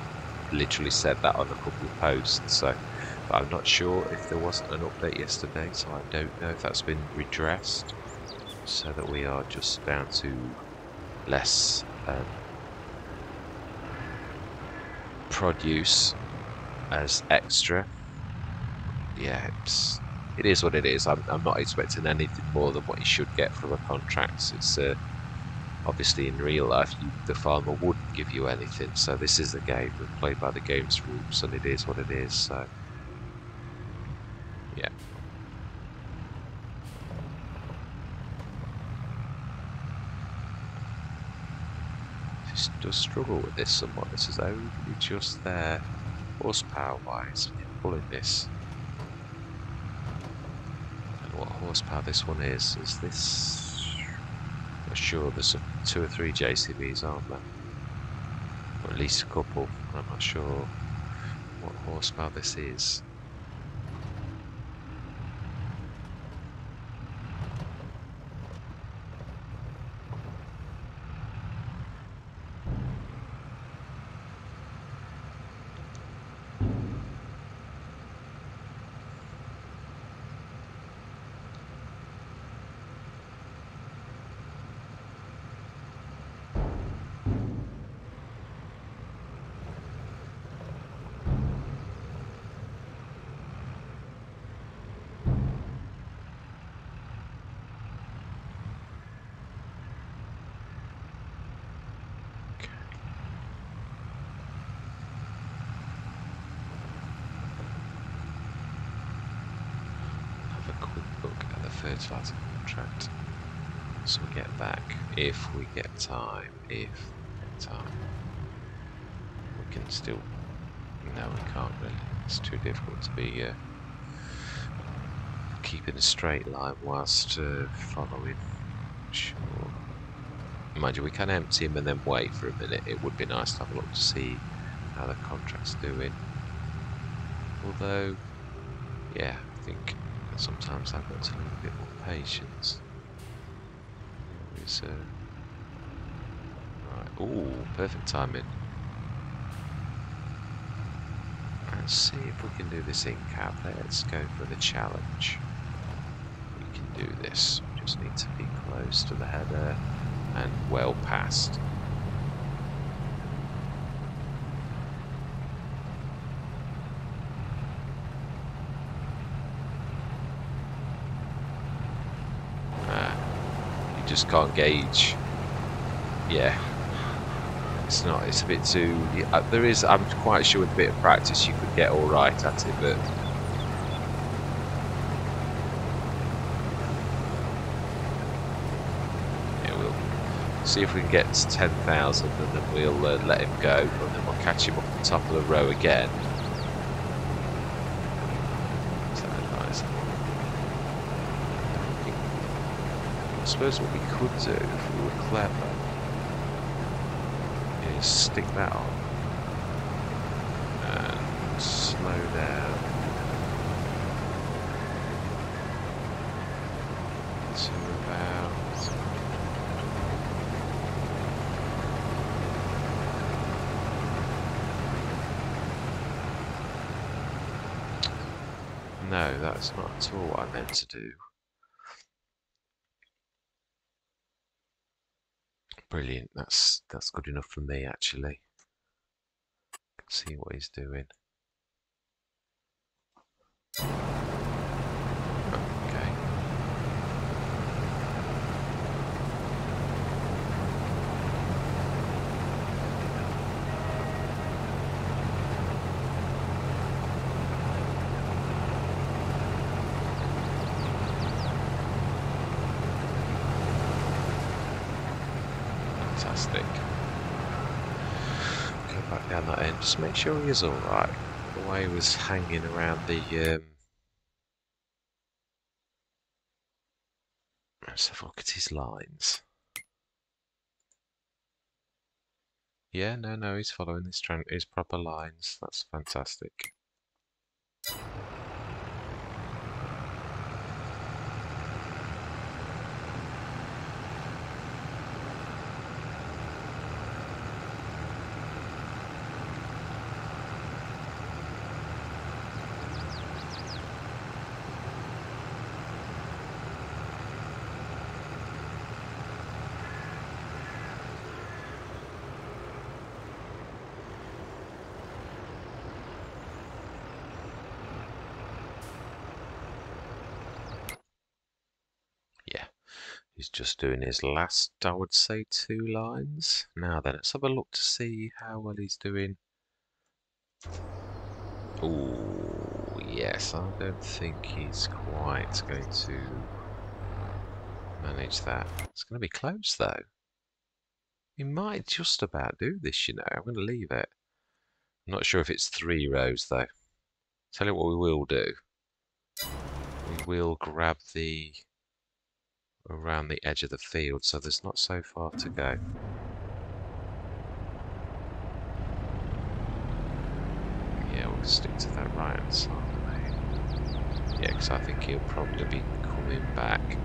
literally said that on a couple of posts. So, but I'm not sure if there wasn't an update yesterday, so I don't know if that's been redressed. So that we are just down to less um, produce as extra. Yeah, it's, it is what it is. I'm, I'm not expecting anything more than what you should get from a contract. It's uh, obviously in real life, you, the farmer wouldn't give you anything. So this is the game. We play by the game's rules, and it is what it is. So yeah. Does struggle with this somewhat. This is only just there, horsepower wise, pulling this. And what horsepower this one is, is this. I'm sure there's a, two or three JCBs, aren't there? Or at least a couple. I'm not sure what horsepower this is. fertilizer contract. So we get back if we get time. If time. We can still. No, we can't really. It's too difficult to be uh, keeping a straight line whilst uh, following. Sure. Mind you, we can empty him and then wait for a minute. It would be nice to have a look to see how the contract's doing. Although, yeah, I think sometimes I've got to have a bit more patience. Right. Ooh, perfect timing. Let's see if we can do this in cab. Let's go for the challenge. We can do this. We just need to be close to the header and well past. Ah, you just can't gauge. Yeah, it's not. It's a bit too. Uh, there is. I'm quite sure with a bit of practice you could get all right at it, but. Yeah, we'll see if we can get to 10,000 and then we'll uh, let him go and then we'll catch him up the top of the row again. I suppose what we could do if we were clever stick that on and slow down to about No, that's not at all what I meant to do. Brilliant. That's that's good enough for me actually. See what he's doing. Fantastic. Go back down that end, just make sure he is alright. The way he was hanging around the... Um... Let's have a look at his lines. Yeah, no, no, he's following his, his proper lines. That's fantastic. He's just doing his last, I would say, two lines. Now then, let's have a look to see how well he's doing. Oh, yes, I don't think he's quite going to manage that. It's going to be close, though. He might just about do this, you know. I'm going to leave it. I'm not sure if it's three rows, though. Tell you what we will do. We will grab the around the edge of the field, so there's not so far to go. Yeah, we'll stick to that right hand side, Yeah, because I think he'll probably be coming back.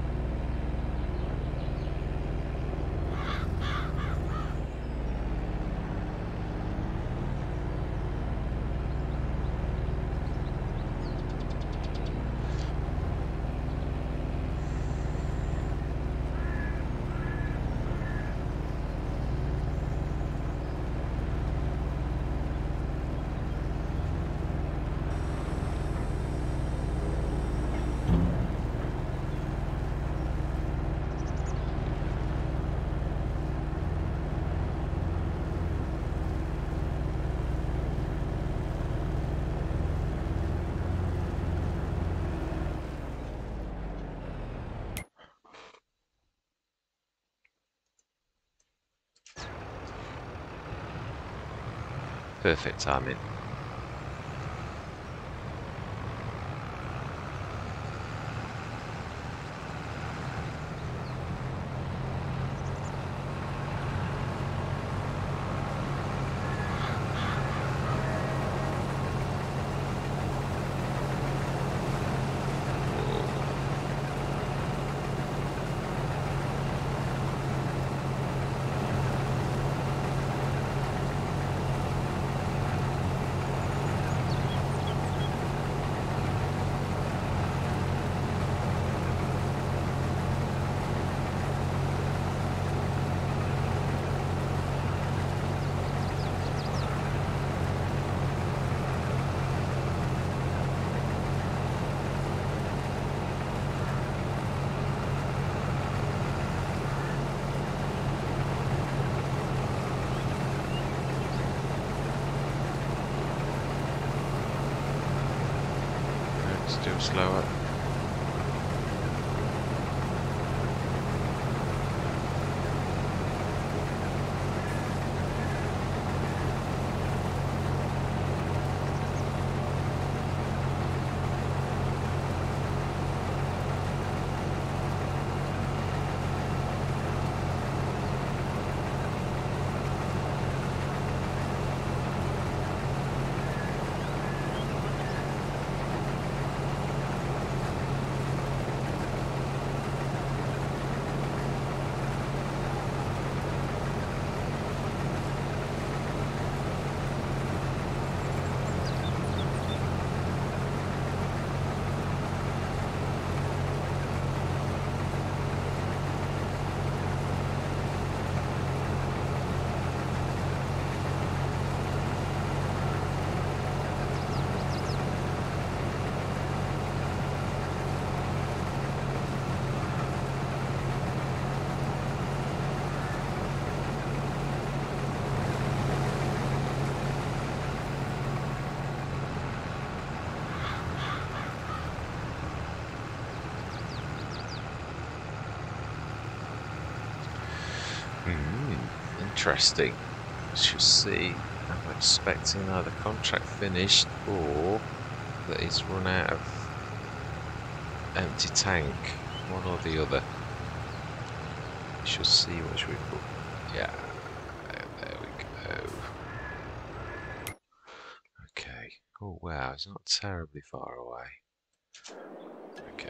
Perfect timing. Interesting. We shall see. I'm expecting either contract finished or that he's run out of empty tank. One or the other. We shall see which we put. Yeah. There we go. Okay. Oh wow, it's not terribly far away. Okay.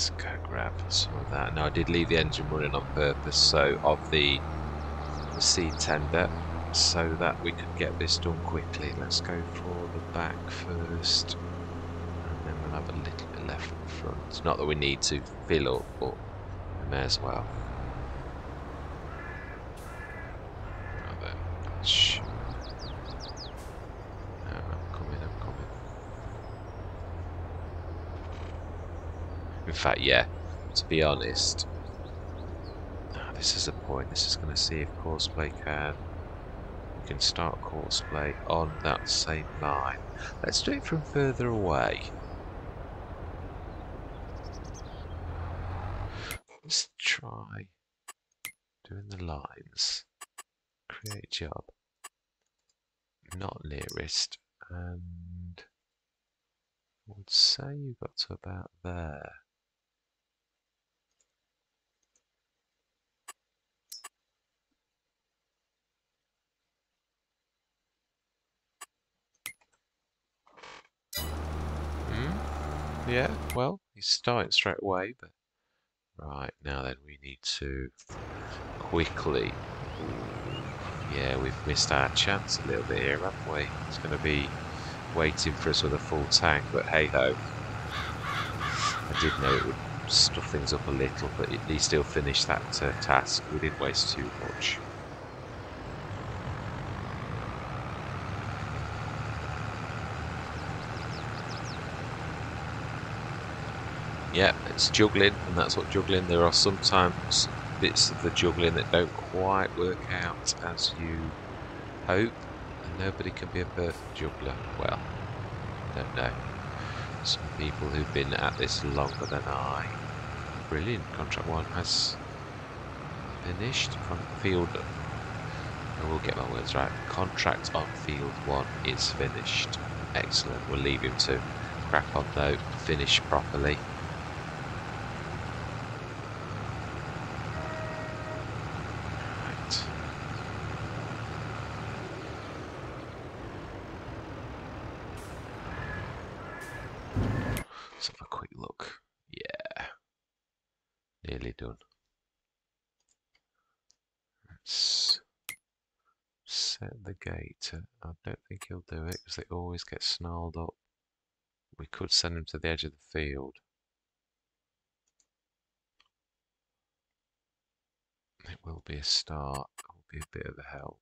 Let's go grab some of that. Now I did leave the engine running on purpose, so of the, the seed tender, so that we could get this done quickly. Let's go for the back first, and then we'll have a little bit left in the front. Not that we need to fill up, but we may as well. Now then, shh. No, I'm coming, I'm coming. In fact, yeah, to be honest, ah, this is a point. This is going to see if Courseplay can. We can start Courseplay on that same line. Let's do it from further away. Let's try doing the lines. Create job. Not nearest. And I would say you got to about there. Hmm? Yeah, well, he's starting straight away, but... Right, now then we need to quickly... Yeah, we've missed our chance a little bit here, haven't we? It's going to be waiting for us with a full tank, but hey-ho. I did know it would stuff things up a little, but at least he still finished that uh, task. We didn't waste too much. Yeah, it's juggling, and that's what juggling. There are sometimes bits of the juggling that don't quite work out as you hope, and nobody can be a perfect juggler. Well, don't know. Some people who've been at this longer than I. Brilliant. Contract one has finished. From field. I will get my words right. Contract on field one is finished. Excellent. We'll leave him to crack on though. Finish properly. gate. I don't think he'll do it because they always get snarled up. We could send him to the edge of the field. It will be a start. It will be a bit of a help.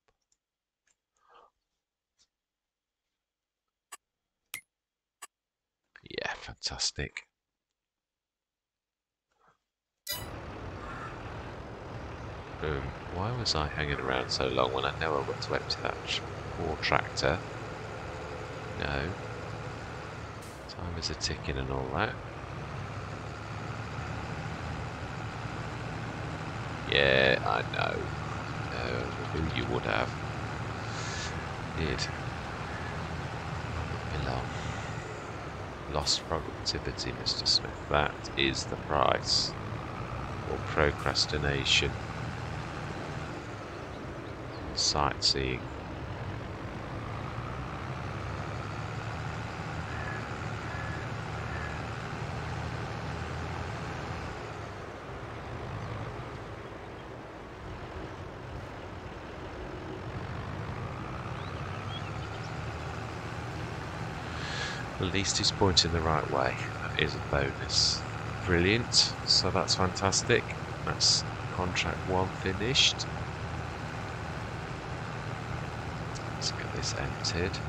Yeah, fantastic. Boom. Why was I hanging around so long when I know I got to empty that poor tractor? No. Time is a ticking and all that. Yeah, I know. Uh, who you would have. Did. Lost productivity, Mr. Smith. That is the price. Or procrastination. Sightseeing. At least he's pointing the right way. That is a bonus. Brilliant. So that's fantastic. That's contract one finished. Let's get this emptied.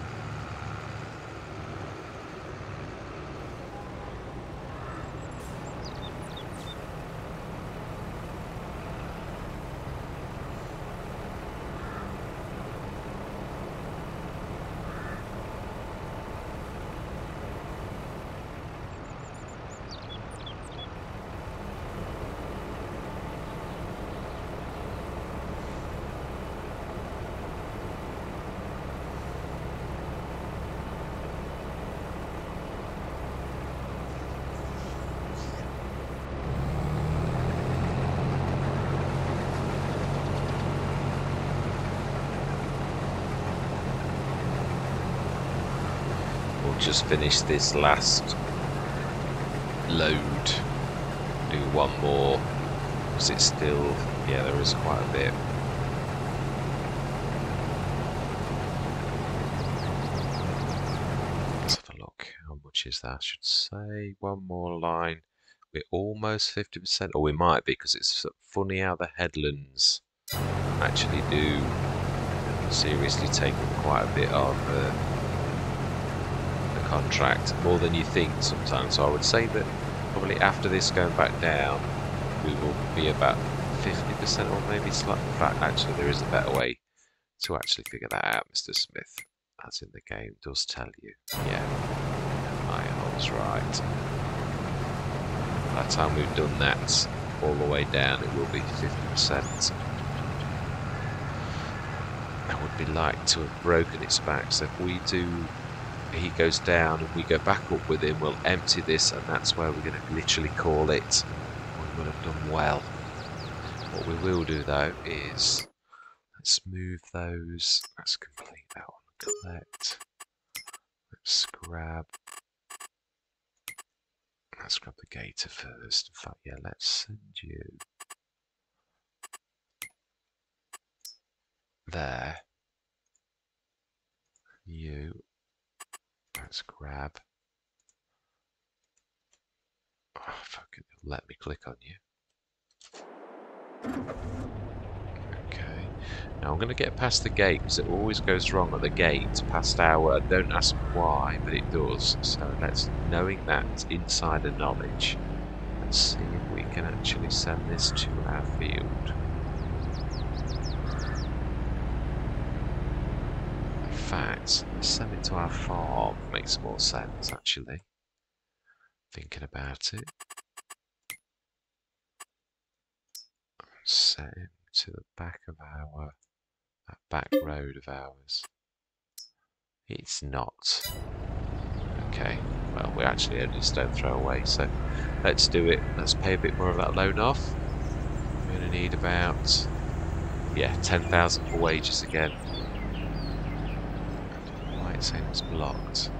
Just finish this last load. Do one more. Is it still? Yeah, there is quite a bit. Let's have a look. How much is that? I should say one more line. We're almost 50%, or we might be, because it's funny how the headlands actually do seriously take quite a bit of uh, contract, more than you think sometimes. So I would say that probably after this going back down, we will be about 50% or maybe slightly. Fact, actually, there is a better way to actually figure that out, Mr. Smith. As in the game does tell you. Yeah, I was right. By the time we've done that all the way down, it will be 50%. I would be like to have broken its back. So if we do he goes down and we go back up with him, we'll empty this and that's where we're going to literally call it. We will have done well. What we will do though is, let's move those, let's complete. That one, collect, let's grab, let's grab the gator first, in fact yeah, let's send you there, you Let's grab. Oh, let me click on you. Okay. Now I'm going to get past the gate because it always goes wrong at the gate past our. Uh, don't ask why, but it does. So let's, knowing that insider knowledge, let's see if we can actually send this to our field. Fact, send it to our farm makes more sense, actually. Thinking about it. Set him to the back of our, that back road of ours. It's not. Okay, well, we're actually only a stone throw away, so let's do it. Let's pay a bit more of that loan off. We're going to need about, yeah, 10,000 for wages again it seems blocked.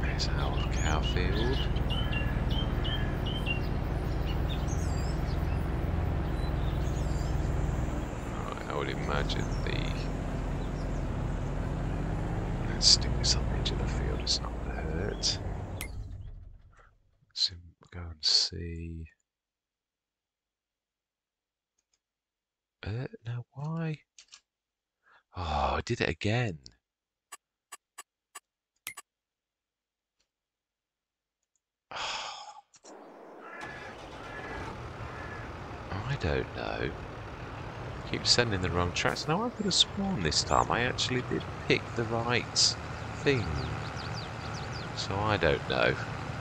There's our cow field. Right, I would imagine the... Let's stick this on the edge of the field, it's not going to hurt. Let's go and see... Uh, now why? Oh, I did it again. I don't know. Keep sending the wrong tracks. Now I could have sworn this time I actually did pick the right thing. So I don't know.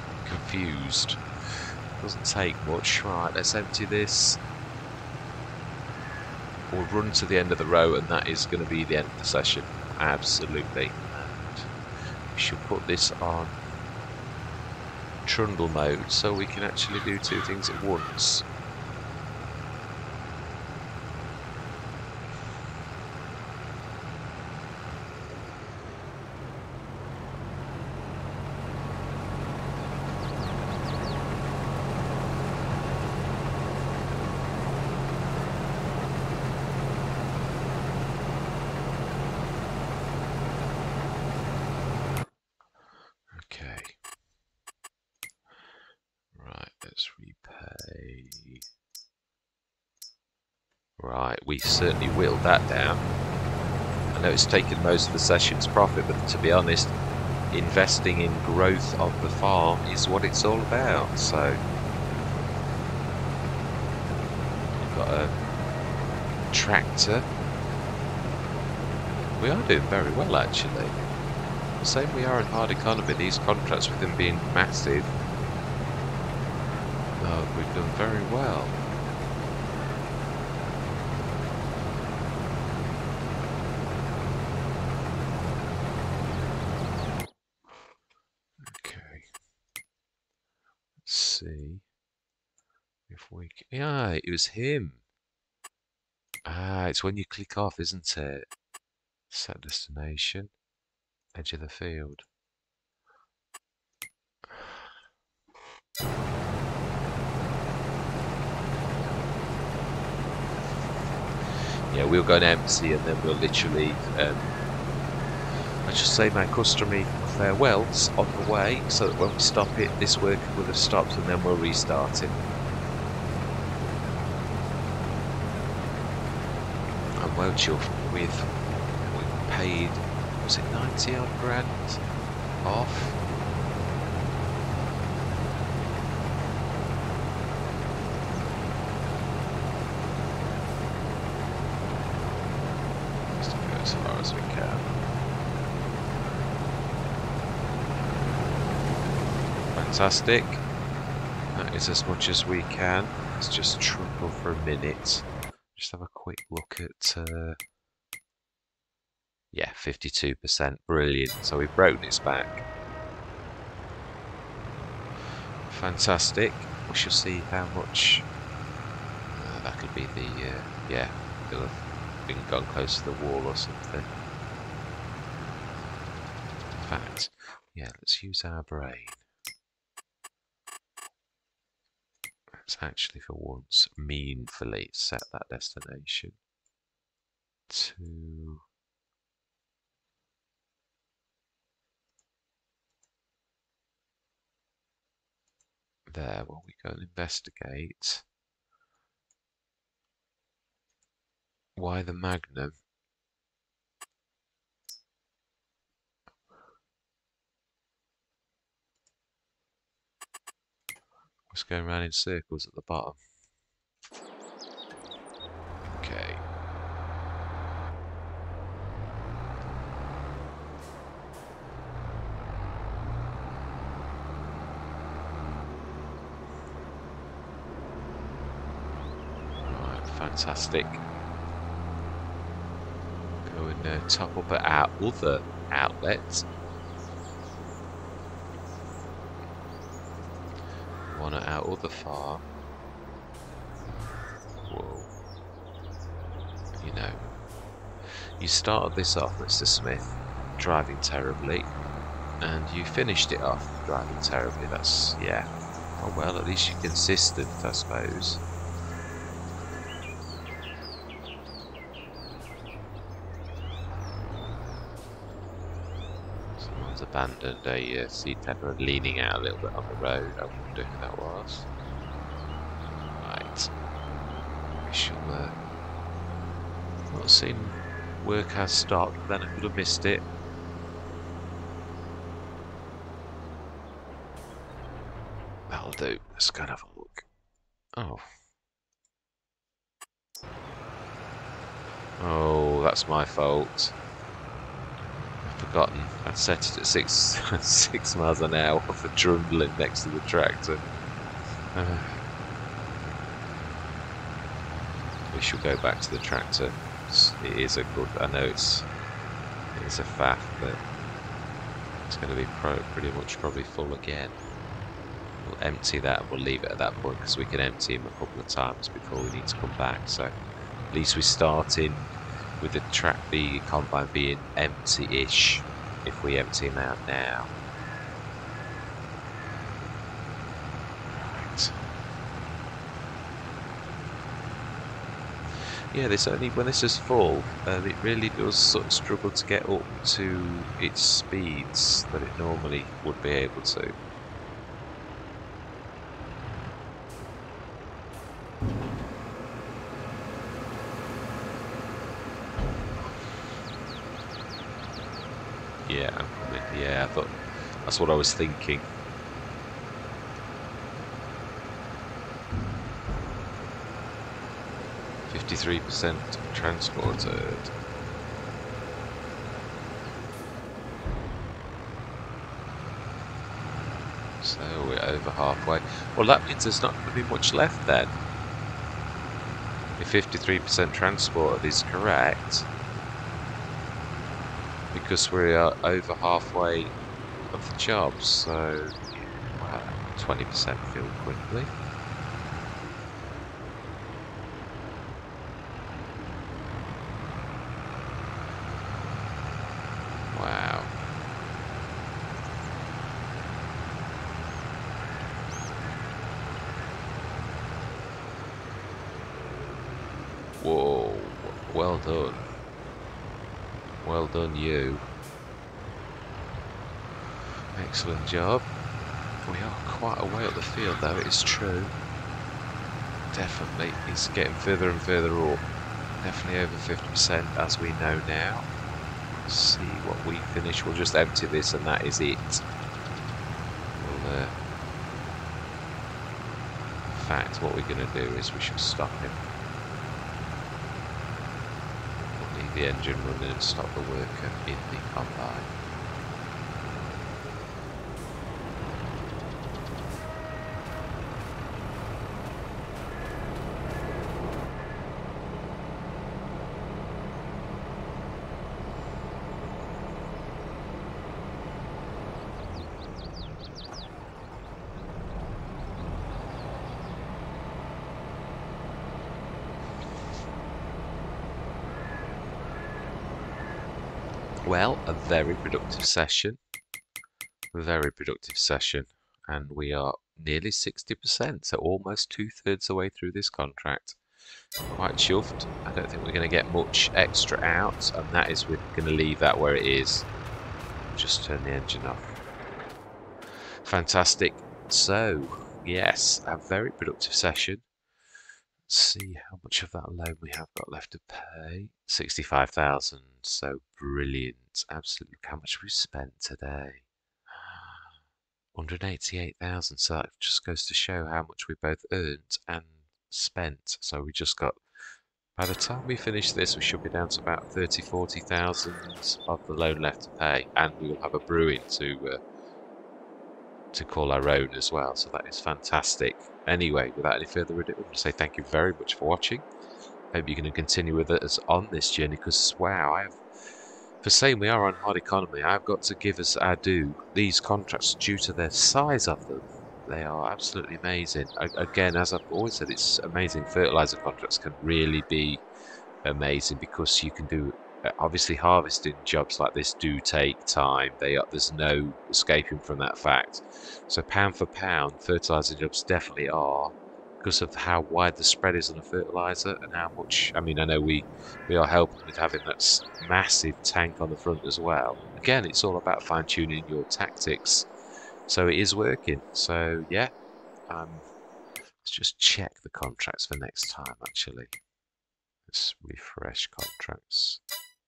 I'm confused. Doesn't take much. Right, let's empty this. We'll run to the end of the row and that is going to be the end of the session. Absolutely. And we should put this on trundle mode so we can actually do two things at once. We certainly whittled that down. I know it's taken most of the session's profit, but to be honest, investing in growth of the farm is what it's all about. So we've got a tractor. We are doing very well actually. Same we are in hard economy, these contracts with them being massive. Oh, we've done very well. see if we can... Yeah, it was him. Ah, it's when you click off, isn't it? Set destination. Edge of the field. Yeah, we'll go to empty and then we'll literally um, I just say my customary farewells on the way so that when we stop it this work will have stopped and then we'll restart it. Well with we paid was it 90 odd grand off as far as we can. Fantastic. That is as much as we can. Let's just triple for a minute. Just have a quick look at... Uh, yeah, 52%. Brilliant. So we've broken this back. Fantastic. We shall see how much... Uh, that'll be the... Uh, yeah, it'll have been gone close to the wall or something. In fact, yeah, let's use our brain. Let's actually for once meaningfully set that destination to there while we go and investigate why the Magnum Just going around in circles at the bottom. Okay. Fantastic. Go and uh, top up at our other outlets. One at our other farm. Whoa. You know. You started this off, Mr. Smith, driving terribly, and you finished it off driving terribly. That's, yeah. Oh well, at least you're consistent, I suppose. Abandoned a uh, seed tender leaning out a little bit on the road. I wonder who that was. Right. We shall uh, not seen work has stopped, then I could have missed it. That'll do. Let's go and have a look. Oh. Oh, that's my fault. Forgotten. I'd set it at six six miles an hour for trundling next to the tractor. Uh, we shall go back to the tractor. It's, a good. I know it's it's a faff, but it's going to be pro, pretty much probably full again. We'll empty that and we'll leave it at that point because we can empty him a couple of times before we need to come back. So at least we're starting with the track B combine being empty-ish if we empty him out now. Yeah, this only when this is full, um, it really does sort of struggle to get up to its speeds that it normally would be able to. Yeah, yeah, I thought that's what I was thinking. Fifty-three percent transported. So we're over halfway. Well, that means there's not going to be much left then. If 53% transported is correct, because we are over halfway of the job, so 20% filled quickly. Wow. Whoa, well done. Well done, you. Excellent job. We are quite a way up the field, though, it is true. Definitely, it's getting further and further up. Definitely over 50%, as we know now. Let's see what we finish. We'll just empty this, and that is it. We'll, uh, in fact, what we're going to do is we should stop him. We'll Leave the engine running and stop the worker in the combine. Well, a very productive session. Very productive session. And we are nearly 60%, so almost two-thirds the way through this contract. Quite chuffed. I don't think we're going to get much extra out, and that is we're going to leave that where it is. Just turn the engine off. Fantastic. So, yes, a very productive session see how much of that loan we have got left to pay. 65,000, so brilliant. Absolutely, look how much we've spent today. 188,000, so that just goes to show how much we both earned and spent. So we just got, by the time we finish this, we should be down to about 30, 40,000 of the loan left to pay, and we will have a brewing to uh, to call our own as well. So that is fantastic. Anyway, without any further ado, I want to say thank you very much for watching. Hope you're going to continue with us on this journey because, wow, I have, for saying we are on hard economy, I've got to give us our due. These contracts, due to the size of them, they are absolutely amazing. I, again, as I've always said, it's amazing. Fertilizer contracts can really be amazing because you can do obviously harvesting jobs like this do take time. They are, there's no escaping from that fact. So pound for pound fertilizer jobs definitely are because of how wide the spread is on a fertilizer and how much I mean I know we we are helping with having that massive tank on the front as well. Again it's all about fine-tuning your tactics. So it is working. So yeah um, let's just check the contracts for next time actually. Let's refresh contracts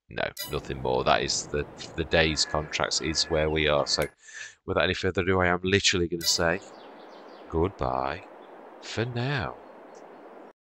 no, nothing more. That is the the day's contracts is where we are. So, without any further ado, I am literally going to say goodbye for now.